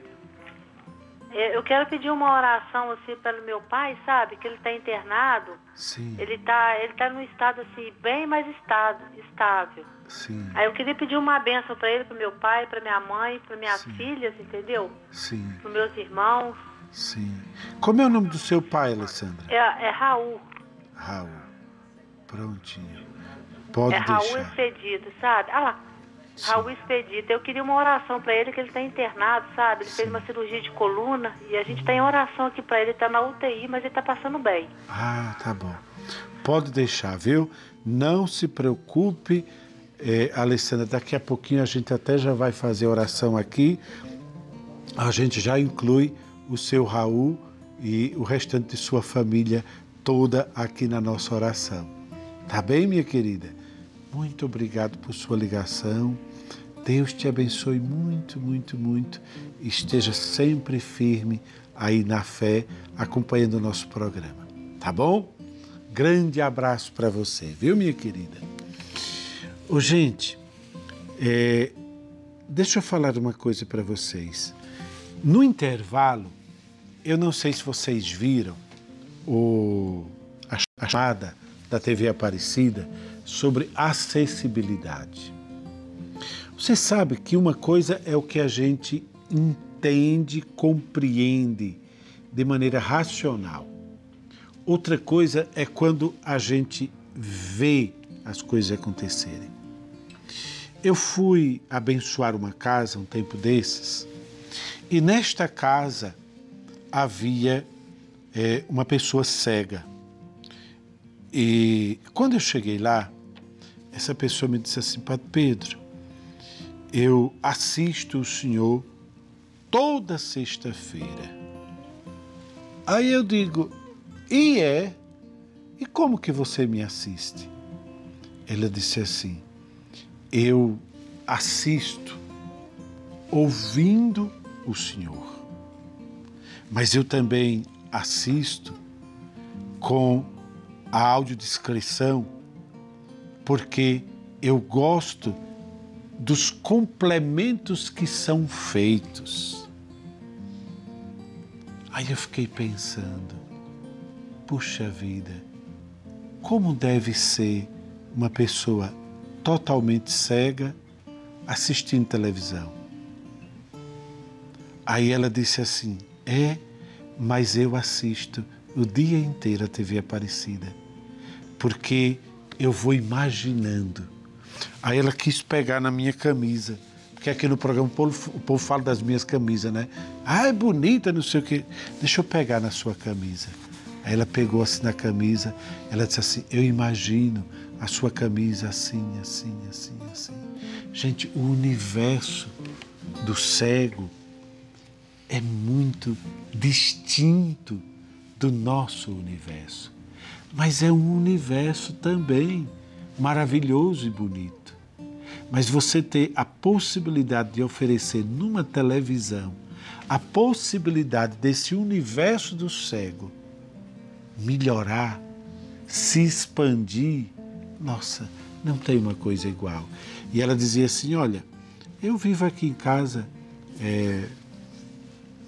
Eu quero pedir uma oração assim pelo meu pai, sabe? Que ele está internado. Sim. Ele está ele tá num estado assim bem mais estado, estável. Sim. Aí eu queria pedir uma benção para ele, para meu pai, para minha mãe, para minhas Sim. filhas, entendeu? Sim. Para meus irmãos. Sim. Como é o nome do seu pai, Alessandra? É, é Raul. Raul. Prontinho. Pode é deixar. É Raul Expedito, sabe? Ah lá. Raul Expedito. Eu queria uma oração para ele, que ele está internado, sabe? Ele Sim. fez uma cirurgia de coluna e a gente tem oração aqui para ele. Está na UTI, mas ele está passando bem. Ah, tá bom. Pode deixar, viu? Não se preocupe, é, Alessandra. Daqui a pouquinho a gente até já vai fazer oração aqui. A gente já inclui o seu Raul e o restante de sua família toda aqui na nossa oração. Tá bem, minha querida? Muito obrigado por sua ligação. Deus te abençoe muito, muito, muito. Esteja sempre firme aí na fé, acompanhando o nosso programa. Tá bom? Grande abraço para você, viu, minha querida? Ô, gente, é, deixa eu falar uma coisa para vocês. No intervalo, eu não sei se vocês viram o, a chamada da TV Aparecida sobre acessibilidade. Você sabe que uma coisa é o que a gente entende, compreende de maneira racional. Outra coisa é quando a gente vê as coisas acontecerem. Eu fui abençoar uma casa um tempo desses e nesta casa havia é, uma pessoa cega. E quando eu cheguei lá, essa pessoa me disse assim, Padre Pedro, eu assisto o senhor toda sexta-feira. Aí eu digo, e é? E como que você me assiste? Ela disse assim, eu assisto ouvindo o Senhor, mas eu também assisto com a audiodescrição, porque eu gosto dos complementos que são feitos. Aí eu fiquei pensando, puxa vida, como deve ser uma pessoa totalmente cega assistindo televisão? Aí ela disse assim: É, mas eu assisto o dia inteiro a TV Aparecida, porque eu vou imaginando Aí ela quis pegar na minha camisa, porque aqui no programa o povo, o povo fala das minhas camisas, né? Ah, é bonita, não sei o quê. Deixa eu pegar na sua camisa. Aí ela pegou assim na camisa, ela disse assim: Eu imagino a sua camisa assim, assim, assim, assim. Gente, o universo do cego é muito distinto do nosso universo, mas é um universo também maravilhoso e bonito. Mas você ter a possibilidade de oferecer numa televisão a possibilidade desse universo do cego melhorar, se expandir, nossa, não tem uma coisa igual. E ela dizia assim: Olha, eu vivo aqui em casa, é,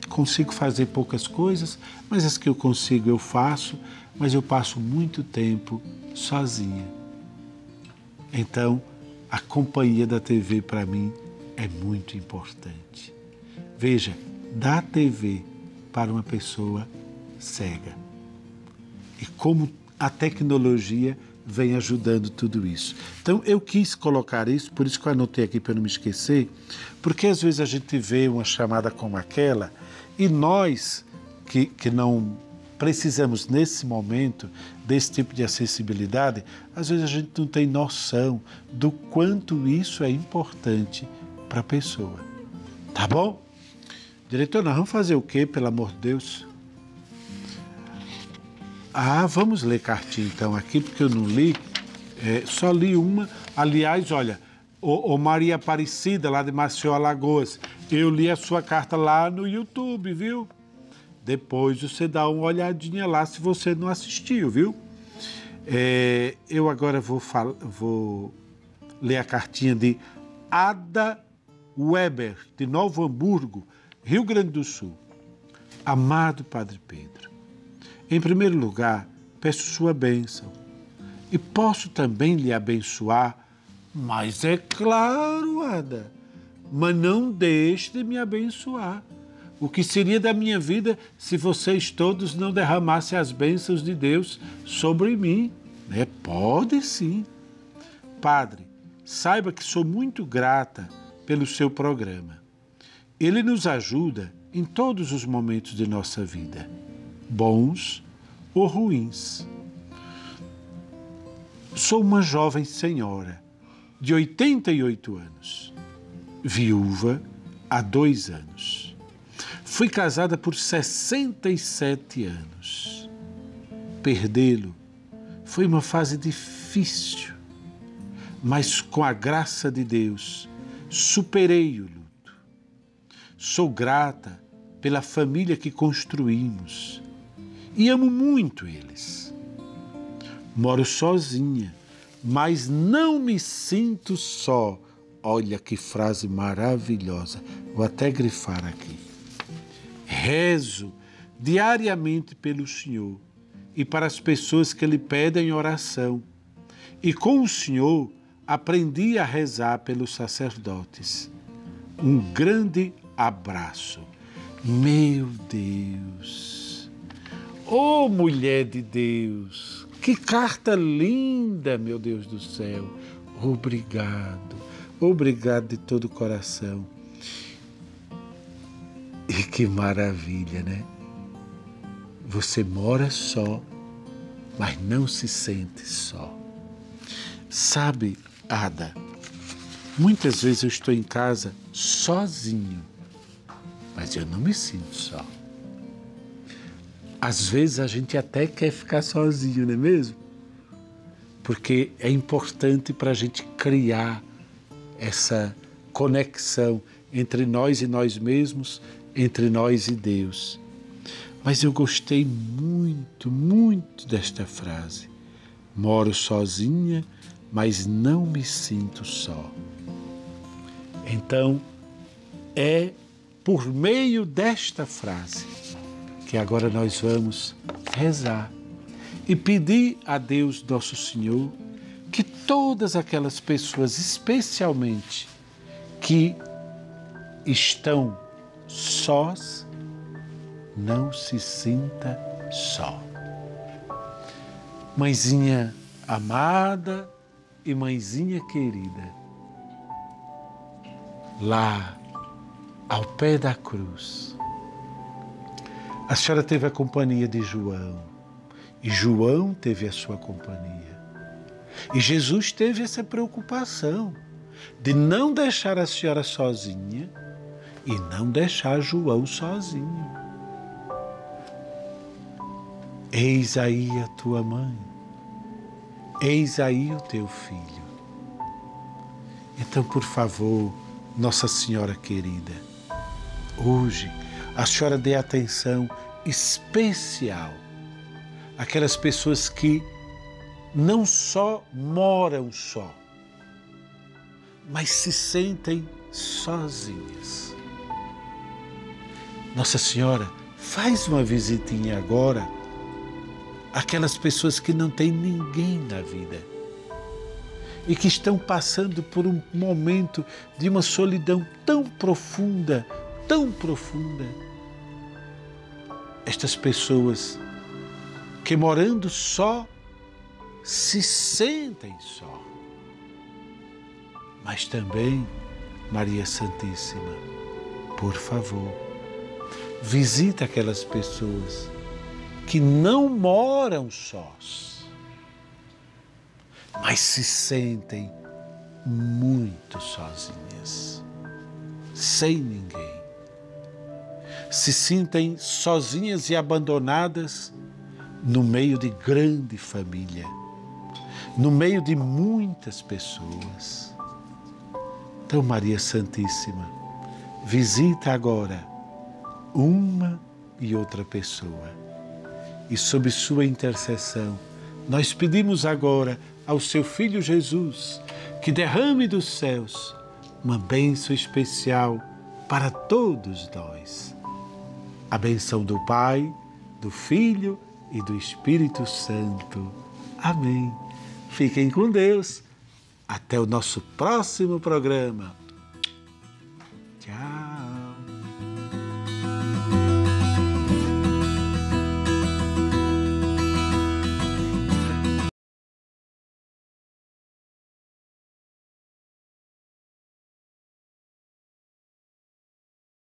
consigo fazer poucas coisas, mas as que eu consigo eu faço, mas eu passo muito tempo sozinha. Então, a companhia da TV para mim é muito importante. Veja, da TV para uma pessoa cega. E como a tecnologia vem ajudando tudo isso. Então eu quis colocar isso, por isso que eu anotei aqui para não me esquecer, porque às vezes a gente vê uma chamada como aquela e nós que, que não precisamos nesse momento desse tipo de acessibilidade, às vezes a gente não tem noção do quanto isso é importante para a pessoa. Tá bom? Diretor, nós vamos fazer o quê, pelo amor de Deus? Ah, vamos ler cartinha então aqui, porque eu não li, é, só li uma. Aliás, olha, o, o, Maria Aparecida, lá de Maceió, Alagoas, eu li a sua carta lá no YouTube, viu? Depois você dá uma olhadinha lá se você não assistiu, viu? É, eu agora vou, vou ler a cartinha de Ada Weber, de Novo Hamburgo, Rio Grande do Sul. Amado Padre Pedro, em primeiro lugar, peço sua bênção e posso também lhe abençoar, mas é claro, Ada, mas não deixe de me abençoar o que seria da minha vida se vocês todos não derramassem as bênçãos de Deus sobre mim? É, pode sim. Padre, saiba que sou muito grata pelo seu programa. Ele nos ajuda em todos os momentos de nossa vida, bons ou ruins. Sou uma jovem senhora de 88 anos, viúva há dois anos. Fui casada por 67 anos. Perdê-lo foi uma fase difícil, mas com a graça de Deus superei o luto. Sou grata pela família que construímos e amo muito eles. Moro sozinha, mas não me sinto só. Olha que frase maravilhosa. Vou até grifar aqui rezo diariamente pelo Senhor e para as pessoas que lhe pedem oração. E com o Senhor aprendi a rezar pelos sacerdotes. Um grande abraço. Meu Deus! Oh, mulher de Deus! Que carta linda, meu Deus do céu! Obrigado, obrigado de todo o coração. E que maravilha, né? Você mora só, mas não se sente só. Sabe, Ada, muitas vezes eu estou em casa sozinho, mas eu não me sinto só. Às vezes a gente até quer ficar sozinho, não é mesmo? Porque é importante para a gente criar essa conexão entre nós e nós mesmos entre nós e Deus. Mas eu gostei muito, muito desta frase. Moro sozinha, mas não me sinto só. Então, é por meio desta frase que agora nós vamos rezar e pedir a Deus Nosso Senhor que todas aquelas pessoas, especialmente que estão sós, não se sinta só. Mãezinha amada e mãezinha querida, lá ao pé da cruz, a senhora teve a companhia de João e João teve a sua companhia. E Jesus teve essa preocupação de não deixar a senhora sozinha e não deixar João sozinho. Eis aí a tua mãe, eis aí o teu filho. Então, por favor, Nossa Senhora querida, hoje a senhora dê atenção especial àquelas pessoas que não só moram só, mas se sentem sozinhas. Nossa Senhora, faz uma visitinha agora aquelas pessoas que não têm ninguém na vida e que estão passando por um momento de uma solidão tão profunda, tão profunda. Estas pessoas que morando só se sentem só. Mas também, Maria Santíssima, por favor, visita aquelas pessoas que não moram sós, mas se sentem muito sozinhas, sem ninguém. Se sentem sozinhas e abandonadas no meio de grande família, no meio de muitas pessoas. Então, Maria Santíssima, visita agora uma e outra pessoa. E sob sua intercessão, nós pedimos agora ao seu Filho Jesus que derrame dos céus uma bênção especial para todos nós. A bênção do Pai, do Filho e do Espírito Santo. Amém. Fiquem com Deus. Até o nosso próximo programa.